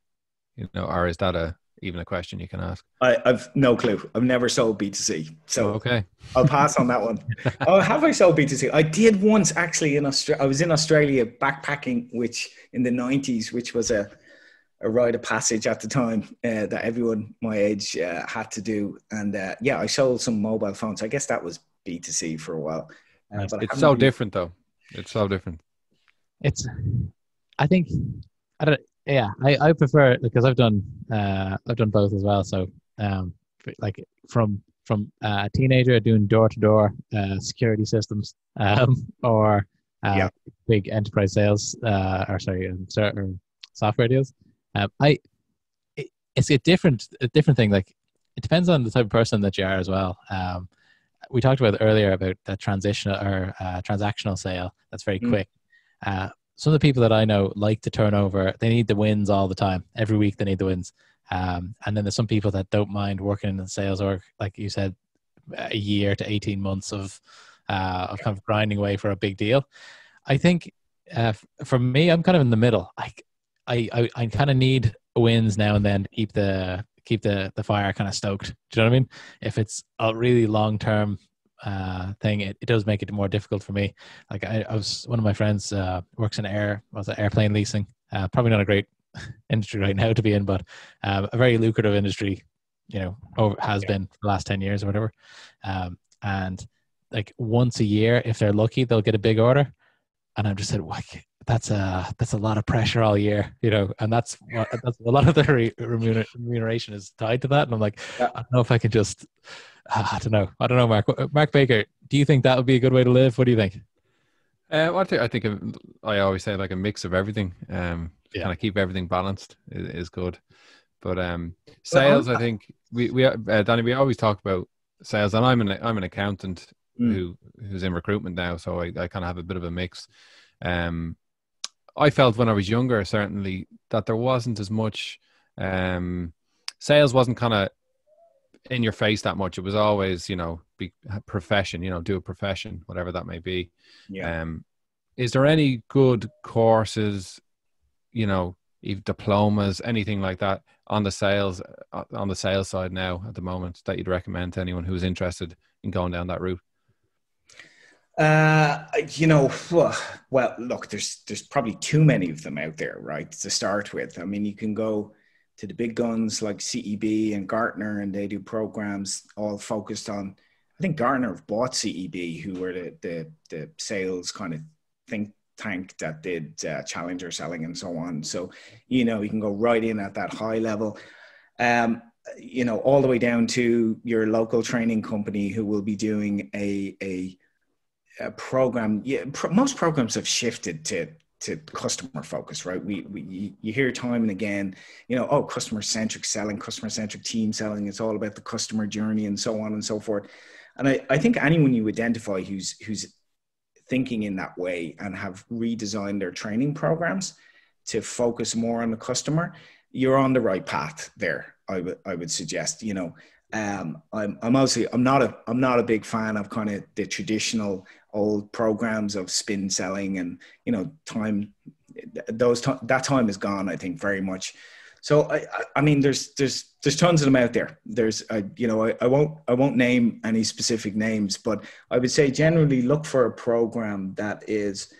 You know, or is that a even a question you can ask? I, have no clue. I've never sold B two C, so oh, okay, I'll pass on that one. oh, have I sold B two C? I did once actually in Australia. I was in Australia backpacking, which in the nineties, which was a a rite of passage at the time uh, that everyone my age uh, had to do. And uh, yeah, I sold some mobile phones. I guess that was B2C for a while. Uh, it's so really... different though. It's so different. It's, I think, I don't, yeah, I, I prefer because I've done, uh, I've done both as well. So, um, like from, from uh, a teenager doing door to door security systems, um, or uh, yeah. big enterprise sales, uh, or sorry, um, or software deals. Um, I it, it's a different a different thing. Like it depends on the type of person that you are as well. Um, we talked about earlier about that transitional or uh, transactional sale. That's very mm. quick. Uh, some of the people that I know like to turn over. They need the wins all the time. Every week they need the wins. Um, and then there's some people that don't mind working in the sales or like you said, a year to 18 months of, uh, of kind of grinding away for a big deal. I think uh, for me, I'm kind of in the middle. I, I, I, I kind of need wins now and then to keep the keep the the fire kind of stoked. Do you know what I mean? If it's a really long term uh, thing, it, it does make it more difficult for me. Like I, I was one of my friends uh, works in air was it airplane leasing. Uh, probably not a great industry right now to be in, but um, a very lucrative industry. You know, over, has yeah. been for the last ten years or whatever. Um, and like once a year, if they're lucky, they'll get a big order. And I'm just said, like, that's a that's a lot of pressure all year, you know, and that's what, that's a lot of the re- remuneration is tied to that. And I'm like, yeah. I don't know if I can just, I don't know, I don't know, Mark. Mark Baker, do you think that would be a good way to live? What do you think? Uh, well, I think I think I always say like a mix of everything. Um, yeah. kind of keep everything balanced is, is good. But um, sales, I think we we uh, Danny, we always talk about sales, and I'm an I'm an accountant mm. who who's in recruitment now, so I, I kind of have a bit of a mix. Um, I felt when I was younger, certainly, that there wasn't as much um, sales wasn't kind of in your face that much. It was always, you know, be profession, you know, do a profession, whatever that may be. Yeah. Um, is there any good courses, you know, diplomas, anything like that on the sales uh, on the sales side now at the moment that you'd recommend to anyone who's interested in going down that route? Uh, you know, well, look, there's there's probably too many of them out there, right? To start with, I mean, you can go to the big guns like CEB and Gartner, and they do programs all focused on. I think Gartner have bought CEB, who were the the, the sales kind of think tank that did uh, challenger selling and so on. So, you know, you can go right in at that high level. Um, you know, all the way down to your local training company who will be doing a a a program, yeah, most programs have shifted to to customer focus, right? We, we you hear time and again, you know, oh, customer centric selling, customer centric team selling. It's all about the customer journey and so on and so forth. And I, I think anyone you identify who's who's thinking in that way and have redesigned their training programs to focus more on the customer, you're on the right path there. I would I would suggest, you know, um, I'm I'm mostly I'm not a I'm not a big fan of kind of the traditional old programs of spin selling and you know time those that time is gone I think very much. So I I mean there's there's there's tons of them out there. There's I you know I, I won't I won't name any specific names, but I would say generally look for a program that is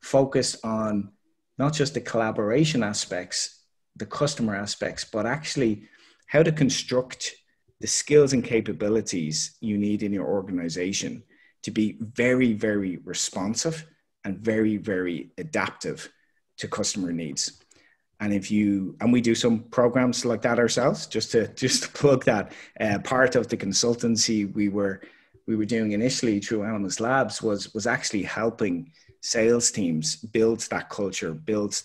focused on not just the collaboration aspects, the customer aspects, but actually how to construct the skills and capabilities you need in your organization to be very, very responsive and very, very adaptive to customer needs. And if you and we do some programs like that ourselves, just to just to plug that uh, part of the consultancy we were we were doing initially through Animis Labs was was actually helping sales teams build that culture, build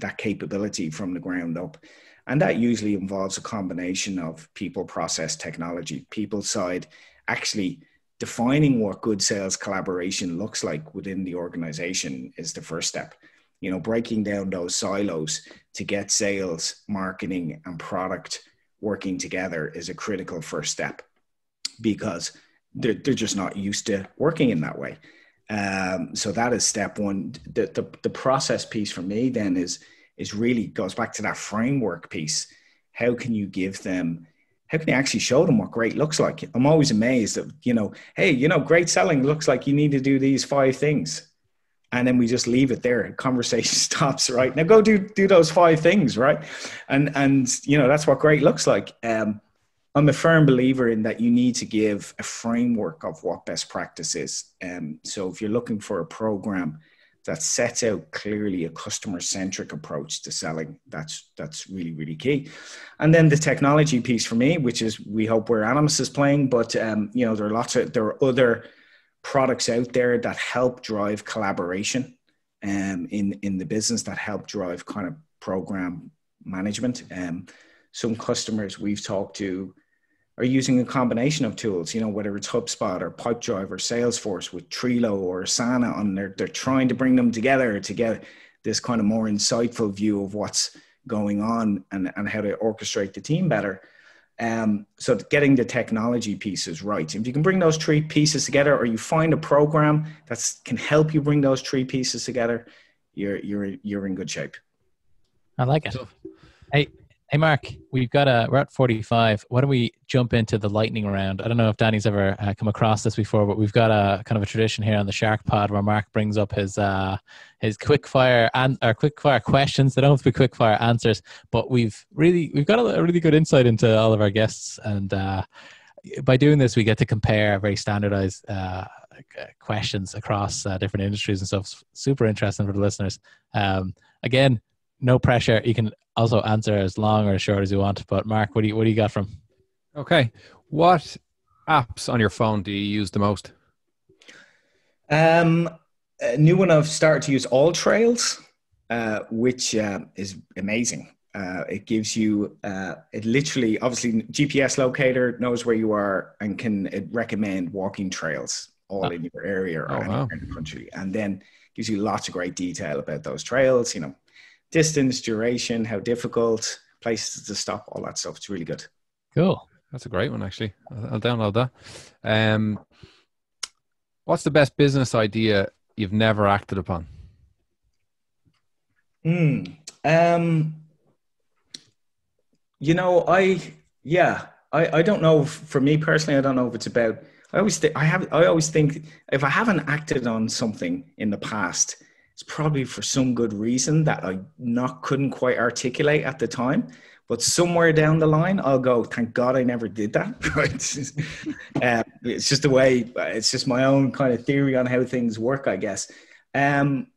that capability from the ground up. And that usually involves a combination of people, process, technology. People side actually defining what good sales collaboration looks like within the organization is the first step. You know, breaking down those silos to get sales, marketing, and product working together is a critical first step because they're, they're just not used to working in that way. Um, so that is step one. The, the, the process piece for me then is is really goes back to that framework piece. How can you give them? How can you actually show them what great looks like? I'm always amazed that you know, hey, you know, great selling looks like you need to do these five things. and then we just leave it there. Conversation stops. Right now, go do do those five things. Right, and and you know that's what great looks like. Um, I'm a firm believer in that you need to give a framework of what best practice is. Um, so if you're looking for a program that sets out clearly a customer centric approach to selling. That's that's really really key. And then the technology piece for me, which is we hope where Animis is playing, but um, you know there are lots of there are other products out there that help drive collaboration um, in in the business that help drive kind of program management. Um, some customers we've talked to are using a combination of tools, you know, whether it's HubSpot or Pipedrive or Salesforce with Trello or Asana on there. They're trying to bring them together to get this kind of more insightful view of what's going on and, and how to orchestrate the team better. Um, so getting the technology pieces right. If you can bring those three pieces together, or you find a program that can help you bring those three pieces together, you're you're you're in good shape. I like it. Hey, Hey, Mark, we've got a, we're at 45. Why don't we jump into the lightning round? I don't know if Danny's ever uh, come across this before, but we've got a kind of a tradition here on the Shark Pod where Mark brings up his, uh, his quick fire and or quick fire questions. They don't have to be quick fire answers, but we've really, we've got a, really good insight into all of our guests. And, uh, by doing this, we get to compare very standardized, uh, questions across uh, different industries and stuff. Super interesting for the listeners. Um, again, no pressure. You can also answer as long or as short as you want. But Mark, what do you what do you got from? Okay, what apps on your phone do you use the most? Um, a new one I've started to use AllTrails, uh, which uh, is amazing. Uh, it gives you uh, it literally obviously GPS locator knows where you are and can recommend walking trails all oh. in your area or oh, wow. in the country, and then gives you lots of great detail about those trails. You know, distance, duration, how difficult, places to stop, all that stuff. It's really good. Cool. That's a great one, actually. I'll, download that. Um, what's the best business idea you've never acted upon? Hmm. Um, you know, I yeah, I I don't know. For me personally, I don't know if it's about. I always think I have. I always think if I haven't acted on something in the past, it's probably for some good reason that I not couldn't quite articulate at the time. But somewhere down the line, I'll go, thank God I never did that. Right? uh, it's just the way, it's just my own kind of theory on how things work, I guess. Um,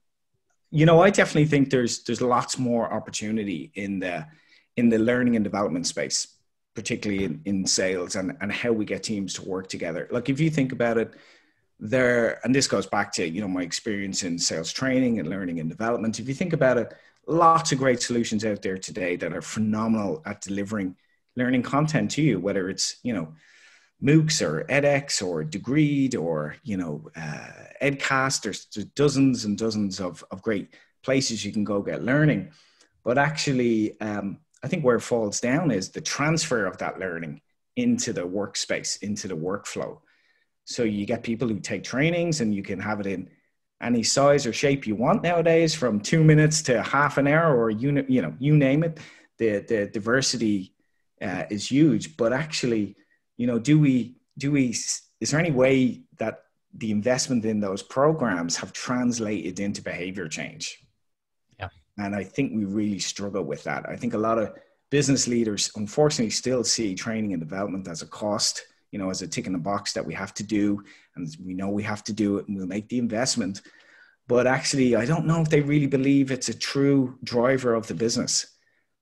you know, I definitely think there's there's lots more opportunity in the in the learning and development space, particularly in, in sales and, and how we get teams to work together. Like if you think about it, there and this goes back to you know my experience in sales training and learning and development. If you think about it lots of great solutions out there today that are phenomenal at delivering learning content to you whether it's you know moocs or edx or degreed or you know uh, edcast. There's, there's dozens and dozens of, of great places you can go get learning. But actually um, i think where it falls down is the transfer of that learning into the workspace into the workflow so you get people who take trainings and you can have it in any size or shape you want nowadays, from two minutes to half an hour or you you know you name it. The the diversity uh, is huge, but actually, you know, do we do we is there any way that the investment in those programs have translated into behavior change? Yeah, and I think we really struggle with that. I think a lot of business leaders unfortunately still see training and development as a cost you know, as a tick in the box that we have to do, and we know we have to do it, and we'll make the investment. But actually, I don't know if they really believe it's a true driver of the business.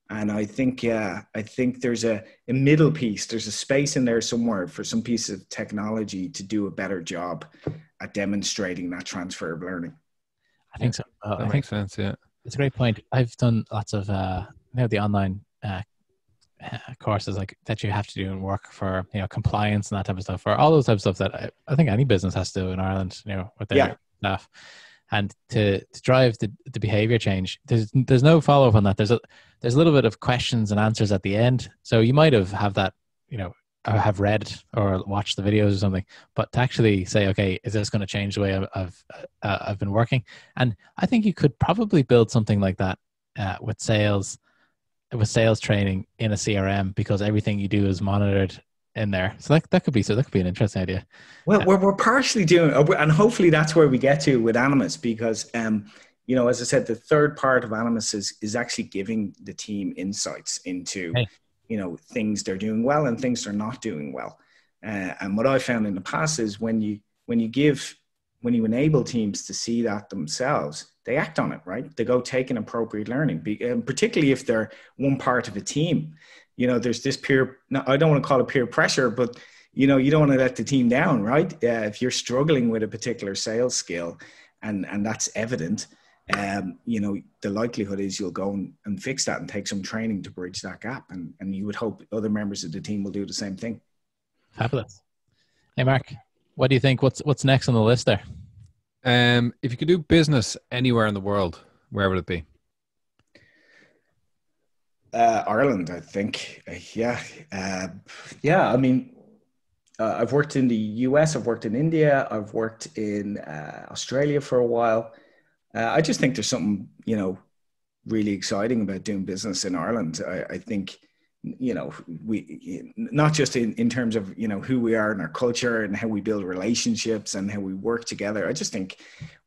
And I think, yeah, I think there's a, a middle piece. There's a space in there somewhere for some piece of technology to do a better job at demonstrating that transfer of learning. I think so. Uh, that I makes sense. Yeah, it's a great point. I've done lots of uh, you know the online uh, courses like that you have to do and work for you know compliance and that type of stuff for all those types of stuff that I, I think any business has to do in Ireland you know with their yeah. staff and to, to drive the, the behavior change there's there's no follow up on that. There's a there's a little bit of questions and answers at the end. So you might have have that you know have read or watched the videos or something but to actually say okay is this going to change the way I've I've, uh, I've been working? And I think you could probably build something like that uh, with sales with sales training in a CRM because everything you do is monitored in there. So that, that could be so that could be an interesting idea. Well, we're, we're partially doing, uh, and hopefully that's where we get to with Animis because, um, you know, as I said, the third part of Animis is is actually giving the team insights into, hey. you know, things they're doing well and things they're not doing well. Uh, and what I found in the past is when you when you give when you enable teams to see that themselves, they act on it, right? They go take an appropriate learning, and particularly if they're one part of a team. You know, there's this peer. I don't want to call it peer pressure, but you know, you don't want to let the team down, right? Uh, if you're struggling with a particular sales skill, and and that's evident, um, you know, the likelihood is you'll go and, and fix that and take some training to bridge that gap, and and you would hope other members of the team will do the same thing. Fabulous. Hey, Mark, what do you think? What's what's next on the list there? Um, if you could do business anywhere in the world, where would it be? Uh, Ireland, I think. Uh, yeah, uh, yeah. I mean, uh, I've worked in the US. I've worked in India. I've worked in uh, Australia for a while. Uh, I just think there's something you know really exciting about doing business in Ireland. I, I think you know we not just in, in terms of you know who we are and our culture and how we build relationships and how we work together. I just think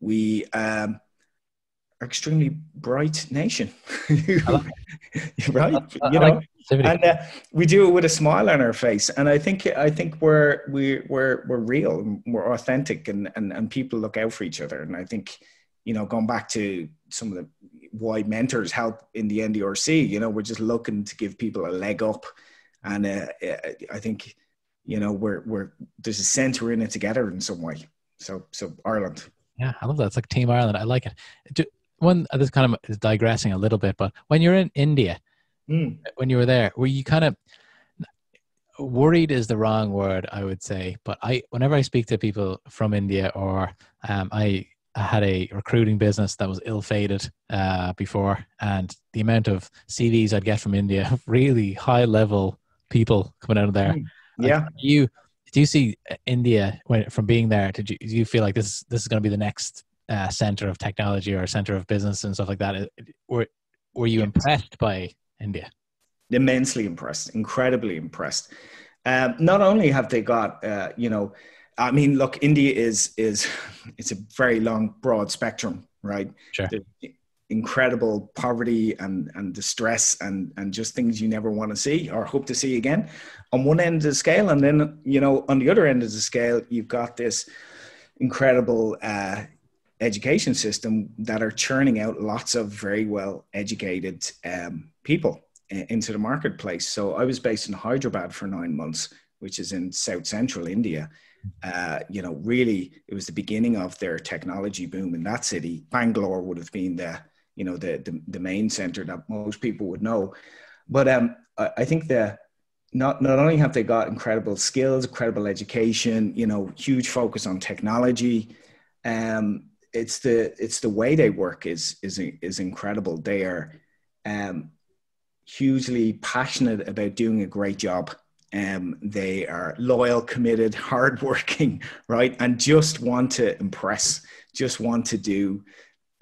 we um, are extremely bright nation. Right? You know? and uh, we do it with a smile on our face. And i think i think we're we, we're we're real we're authentic and, and and people look out for each other. And i think you know going back to some of the why mentors help in the NDRC. You know, we're just looking to give people a leg up, and uh, I think you know we're we're there's a sense we're in it together in some way. So so Ireland. Yeah, I love that. It's like Team Ireland. I like it. One, this kind of is digressing a little bit, but when you're in India, mm. when you were there, were you kind of worried is the wrong word i would say but i whenever i speak to people from india or um, i I had a recruiting business that was ill-fated uh, before, and the amount of CVs I'd get from India, really high-level people coming out of there. Mm, yeah. Like, you do you see uh, India when, from being there? Did you do you feel like this is this is going to be the next uh, center of technology or center of business and stuff like that? Were were you yes. impressed by India? Immensely impressed, incredibly impressed. Um, not only have they got, uh, you know, I mean, look, India is is it's a very long, broad spectrum, right? Sure. incredible poverty and and distress and and just things you never want to see or hope to see again on one end of the scale, and then you know on the other end of the scale, you've got this incredible uh, education system that are churning out lots of very well educated um, people into the marketplace. So I was based in Hyderabad for nine months, which is in south central India uh, you know, really, it was the beginning of their technology boom in that city. Bangalore would have been the, you know, the the, the main center that most people would know. But um, I, I think the not not only have they got incredible skills, incredible education, you know, huge focus on technology. Um, it's the it's the way they work is is is incredible. They are um, hugely passionate about doing a great job um, they are loyal, committed, hardworking, right? And just want to impress, just want to do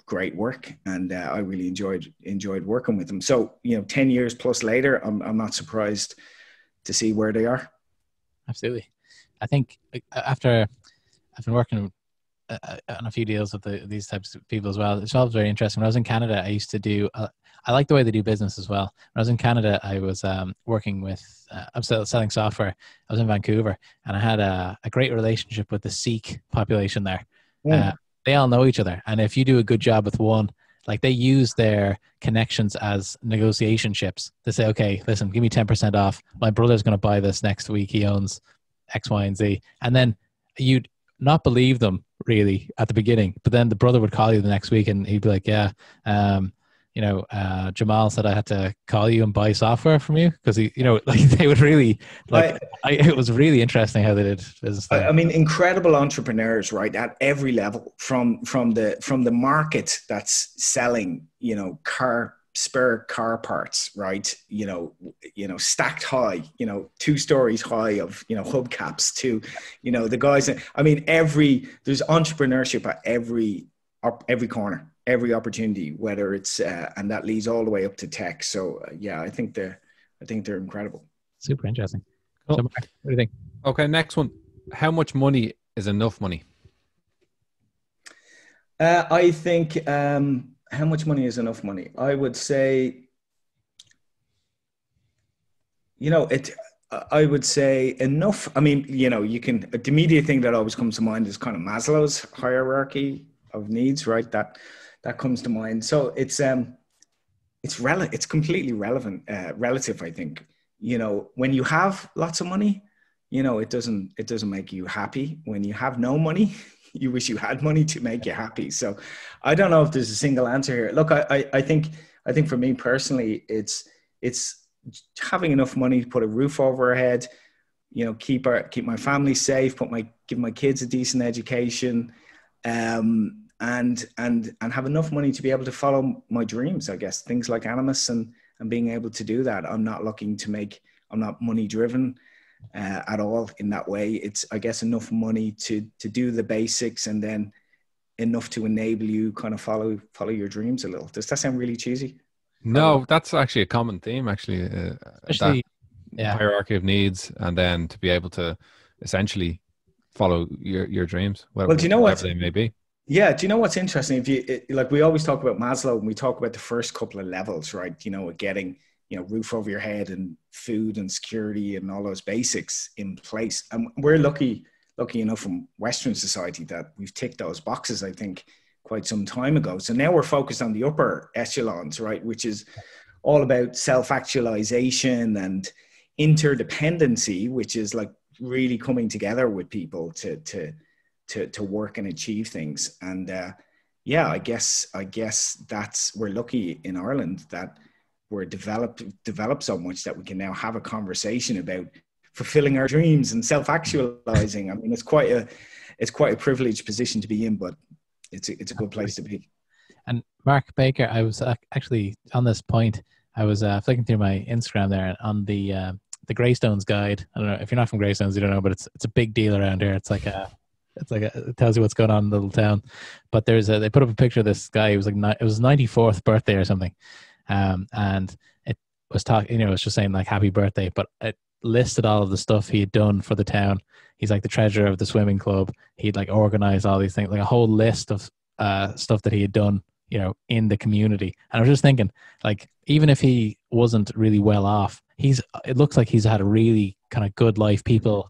great work. And uh, I really enjoyed enjoyed working with them. So you know, ten years plus later, I'm I'm not surprised to see where they are. Absolutely, I think after I've been working uh, uh, on a few deals with the, these types of people as well. It's all very interesting. When I was in Canada, I used to do. Uh, I like the way they do business as well. When I was in Canada, I was um, working with. Uh, I was selling software. I was in Vancouver, and I had a, a great relationship with the Sikh population there. Yeah. Uh, they all know each other, and if you do a good job with one, like they use their connections as negotiation chips to say, okay, listen, give me ten percent off. My brother's going to buy this next week. He owns X, Y, and Z, and then you'd not believe them really at the beginning, but then the brother would call you the next week and he'd be like, yeah, um, you know, uh, Jamal said I had to call you and buy software from you because he, you know, like they would really like. I, I, it was really interesting how they did business. I, I mean, incredible entrepreneurs, right, at every level, from from the from the market that's selling, you know, car spare car parts, right? You know, you know, stacked high, you know, two stories high of you know hubcaps to, you know, the guys. I mean, every there's entrepreneurship at every every corner, every opportunity, whether it's uh, and that leads all the way up to tech. So uh, yeah, I think they're I think they're incredible. Super interesting. So, what do you think? Okay, next one. How much money is enough money? Uh, I think um, how much money is enough money? I would say, you know, it. I would say enough. I mean, you know, you can. The immediate thing that always comes to mind is kind of Maslow's hierarchy of needs, right? That that comes to mind. So it's um, it's rel- It's completely relevant, uh, relative. I think. You know, when you have lots of money, you know, it doesn't it doesn't make you happy. When you have no money, you wish you had money to make you happy. So I don't know if there's a single answer here. Look, I, I, I think I think for me personally, it's it's having enough money to put a roof over our head, you know, keep our keep my family safe, put my give my kids a decent education, um, and and and have enough money to be able to follow my dreams. I guess things like Animis and and being able to do that. I'm not looking to make. I'm not money driven uh, at all in that way. It's I guess enough money to to do the basics and then enough to enable you kind of follow follow your dreams a little. Does that sound really cheesy? No, that's actually a common theme. Actually, uh, Especially, yeah. hierarchy of needs, and then to be able to essentially follow your your dreams. Whatever, well, do you know what they may be? Yeah, do you know what's interesting? If you it, like, we always talk about Maslow, and we talk about the first couple of levels, right? You know, getting you know roof over your head and food and security and all those basics in place. And we're lucky lucky enough from western society that we've ticked those boxes i think quite some time ago. So now we're focused on the upper echelons right which is all about self-actualization and interdependency which is like really coming together with people to to to, to work and achieve things. And uh, yeah i guess i guess that's we're lucky in ireland that we're developed developed so much that we can now have a conversation about fulfilling our dreams and self-actualizing. I mean, it's quite a it's quite a privileged position to be in, but it's a, it's a good place to be. And Mark Baker, I was actually on this point. I was uh, flicking through my Instagram there on the uh, the Greystones guide. I don't know if you're not from Greystones, you don't know, but it's it's a big deal around here. It's like a it's like a, it tells you what's going on in the little town. But there's a they put up a picture of this guy. It was like it was 94th birthday or something, um, and it was talking, you know, it was just saying like happy birthday, but it listed all of the stuff he had done for the town. He's like the treasurer of the swimming club. He'd like organized all these things, like a whole list of uh, stuff that he had done, you know, in the community. And I was just thinking, like, even if he wasn't really well off, he's. It looks like he's had a really kind of good life. People,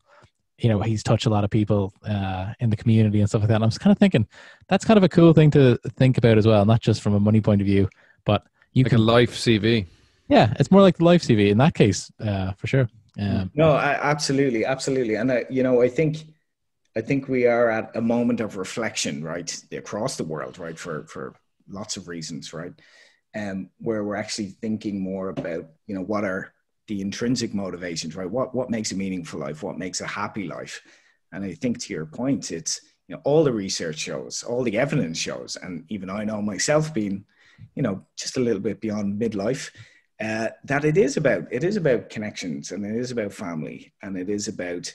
you know, he's touched a lot of people uh, in the community and stuff like that. And I was kind of thinking, that's kind of a cool thing to think about as well, not just from a money point of view, but you like can a life CV. Yeah, it's more like the life CV in that case, uh, for sure. Um, no, I, absolutely, absolutely, and I, you know, I think, I think we are at a moment of reflection, right, across the world, right, for for lots of reasons, right, um, where we're actually thinking more about, you know, what are the intrinsic motivations, right? What what makes a meaningful life? What makes a happy life? And I think to your point, it's you know all the research shows, all the evidence shows, and even I know myself being you know, just a little bit beyond midlife, uh, that it is about it is about connections and it is about family and it is about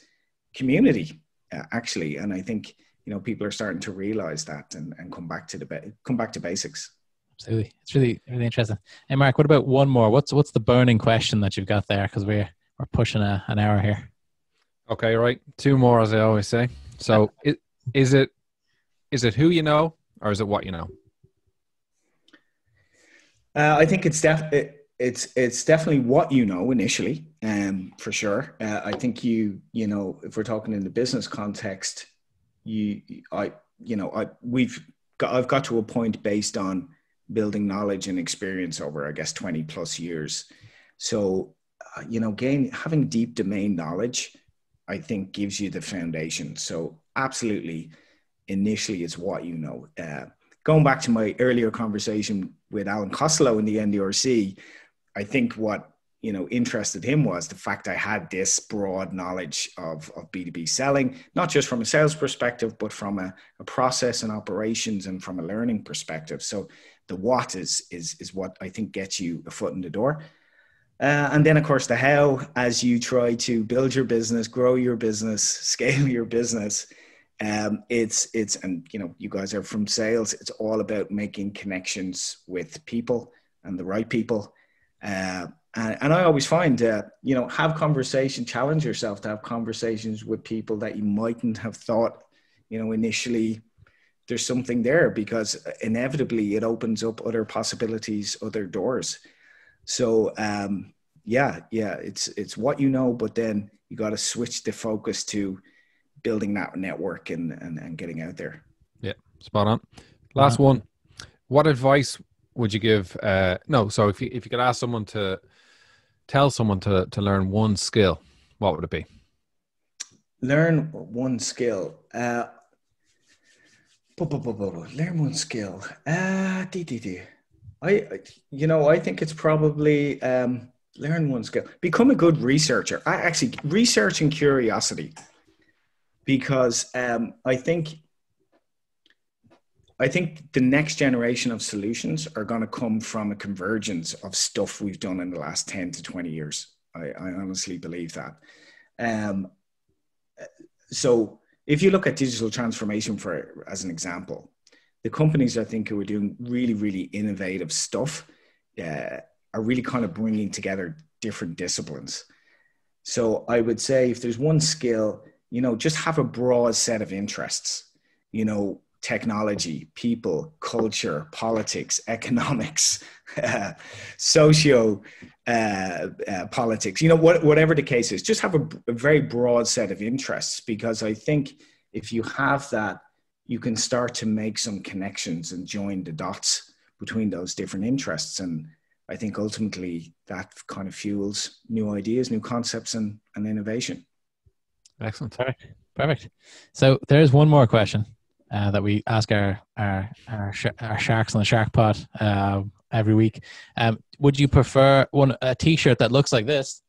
community uh, actually. And I think you know people are starting to realize that and, and come back to the come back to basics. Absolutely, it's really really interesting. Hey, Mark, what about one more? What's what's the burning question that you've got there? Because we're we're pushing a, an hour here. Okay, right. Two more, as I always say. So, is it is it who you know or is it what you know? Uh, I think it's def- it, it's it's definitely what you know initially, um, for sure. Uh, I think you you know if we're talking in the business context, you I you know I we've got I've got to a point based on building knowledge and experience over I guess twenty plus years. So uh, you know, gain having deep domain knowledge, I think gives you the foundation. So absolutely, initially it's what you know. Uh, going back to my earlier conversation with Alan Costello in the NDRC, I think what you know interested him was the fact I had this broad knowledge of, of B2B selling, not just from a sales perspective, but from a, a process and operations and from a learning perspective. So the what is is is what I think gets you a foot in the door. Uh, and then, of course, the how as you try to build your business, grow your business, scale your business um, it's it's and you know you guys are from sales it's all about making connections with people and the right people uh, and, and I always find, uh, you know, have conversation, challenge yourself to have conversations with people that you mightn't have thought, you know, initially there's something there because inevitably it opens up other possibilities, other doors. So, um, yeah, yeah, it's it's what you know, but then you got to switch the focus to building that network and, and and getting out there. Yeah, spot on. Last one. What advice would you give? Uh, no, so if you if you could ask someone to tell someone to to learn one skill, what would it be? Learn one skill. Uh, learn one skill. Uh, dee, dee, dee. I, you know, I think it's probably um, learn one skill. Become a good researcher. I actually research and curiosity, because um, I think I think the next generation of solutions are going to come from a convergence of stuff we've done in the last 10 to 20 years. I, I honestly believe that. Um, so if you look at digital transformation for as an example, the companies I think who are doing really, really innovative stuff uh, are really kind of bringing together different disciplines. So I would say if there's one skill, you know, just have a broad set of interests. You know, technology, people, culture, politics, economics, socio uh, uh, politics, you know, what, whatever the case is, just have a, a, very broad set of interests because I think if you have that, you can start to make some connections and join the dots between those different interests. And I think ultimately that kind of fuels new ideas, new concepts, and, and innovation. Excellent. Perfect. Perfect. So there's one more question uh, that we ask our our our, sh- our sharks on the shark pod uh, every week. Um, would you prefer one a T-shirt that looks like this,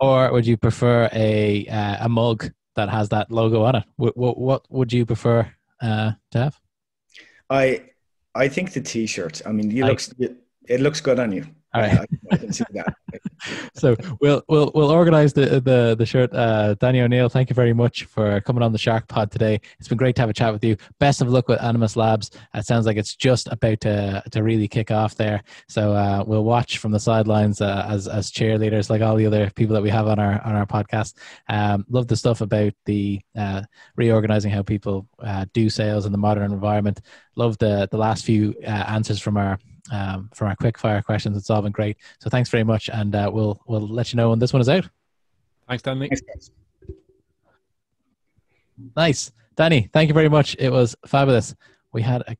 or would you prefer a uh, a mug that has that logo on it? What what, what would you prefer uh, to have? I I think the T-shirt. I mean, you I, looks it, it looks good on you. All right. I, I can see that. so we'll we'll we'll organize the the the shirt. Uh, Danny O'Neill, thank you very much for coming on the Shark Pod today. It's been great to have a chat with you. Best of luck with Animis Labs. It sounds like it's just about to to really kick off there. So uh, we'll watch from the sidelines uh, as as cheerleaders, like all the other people that we have on our on our podcast. Um, love the stuff about the uh, reorganizing how people uh, do sales in the modern environment. Love the the last few uh, answers from our um, for our quick fire questions. It's all been great. So thanks very much, and uh, we'll we'll let you know when this one is out. Thanks, Danny. Thanks, nice, Danny. Thank you very much. It was fabulous. We had a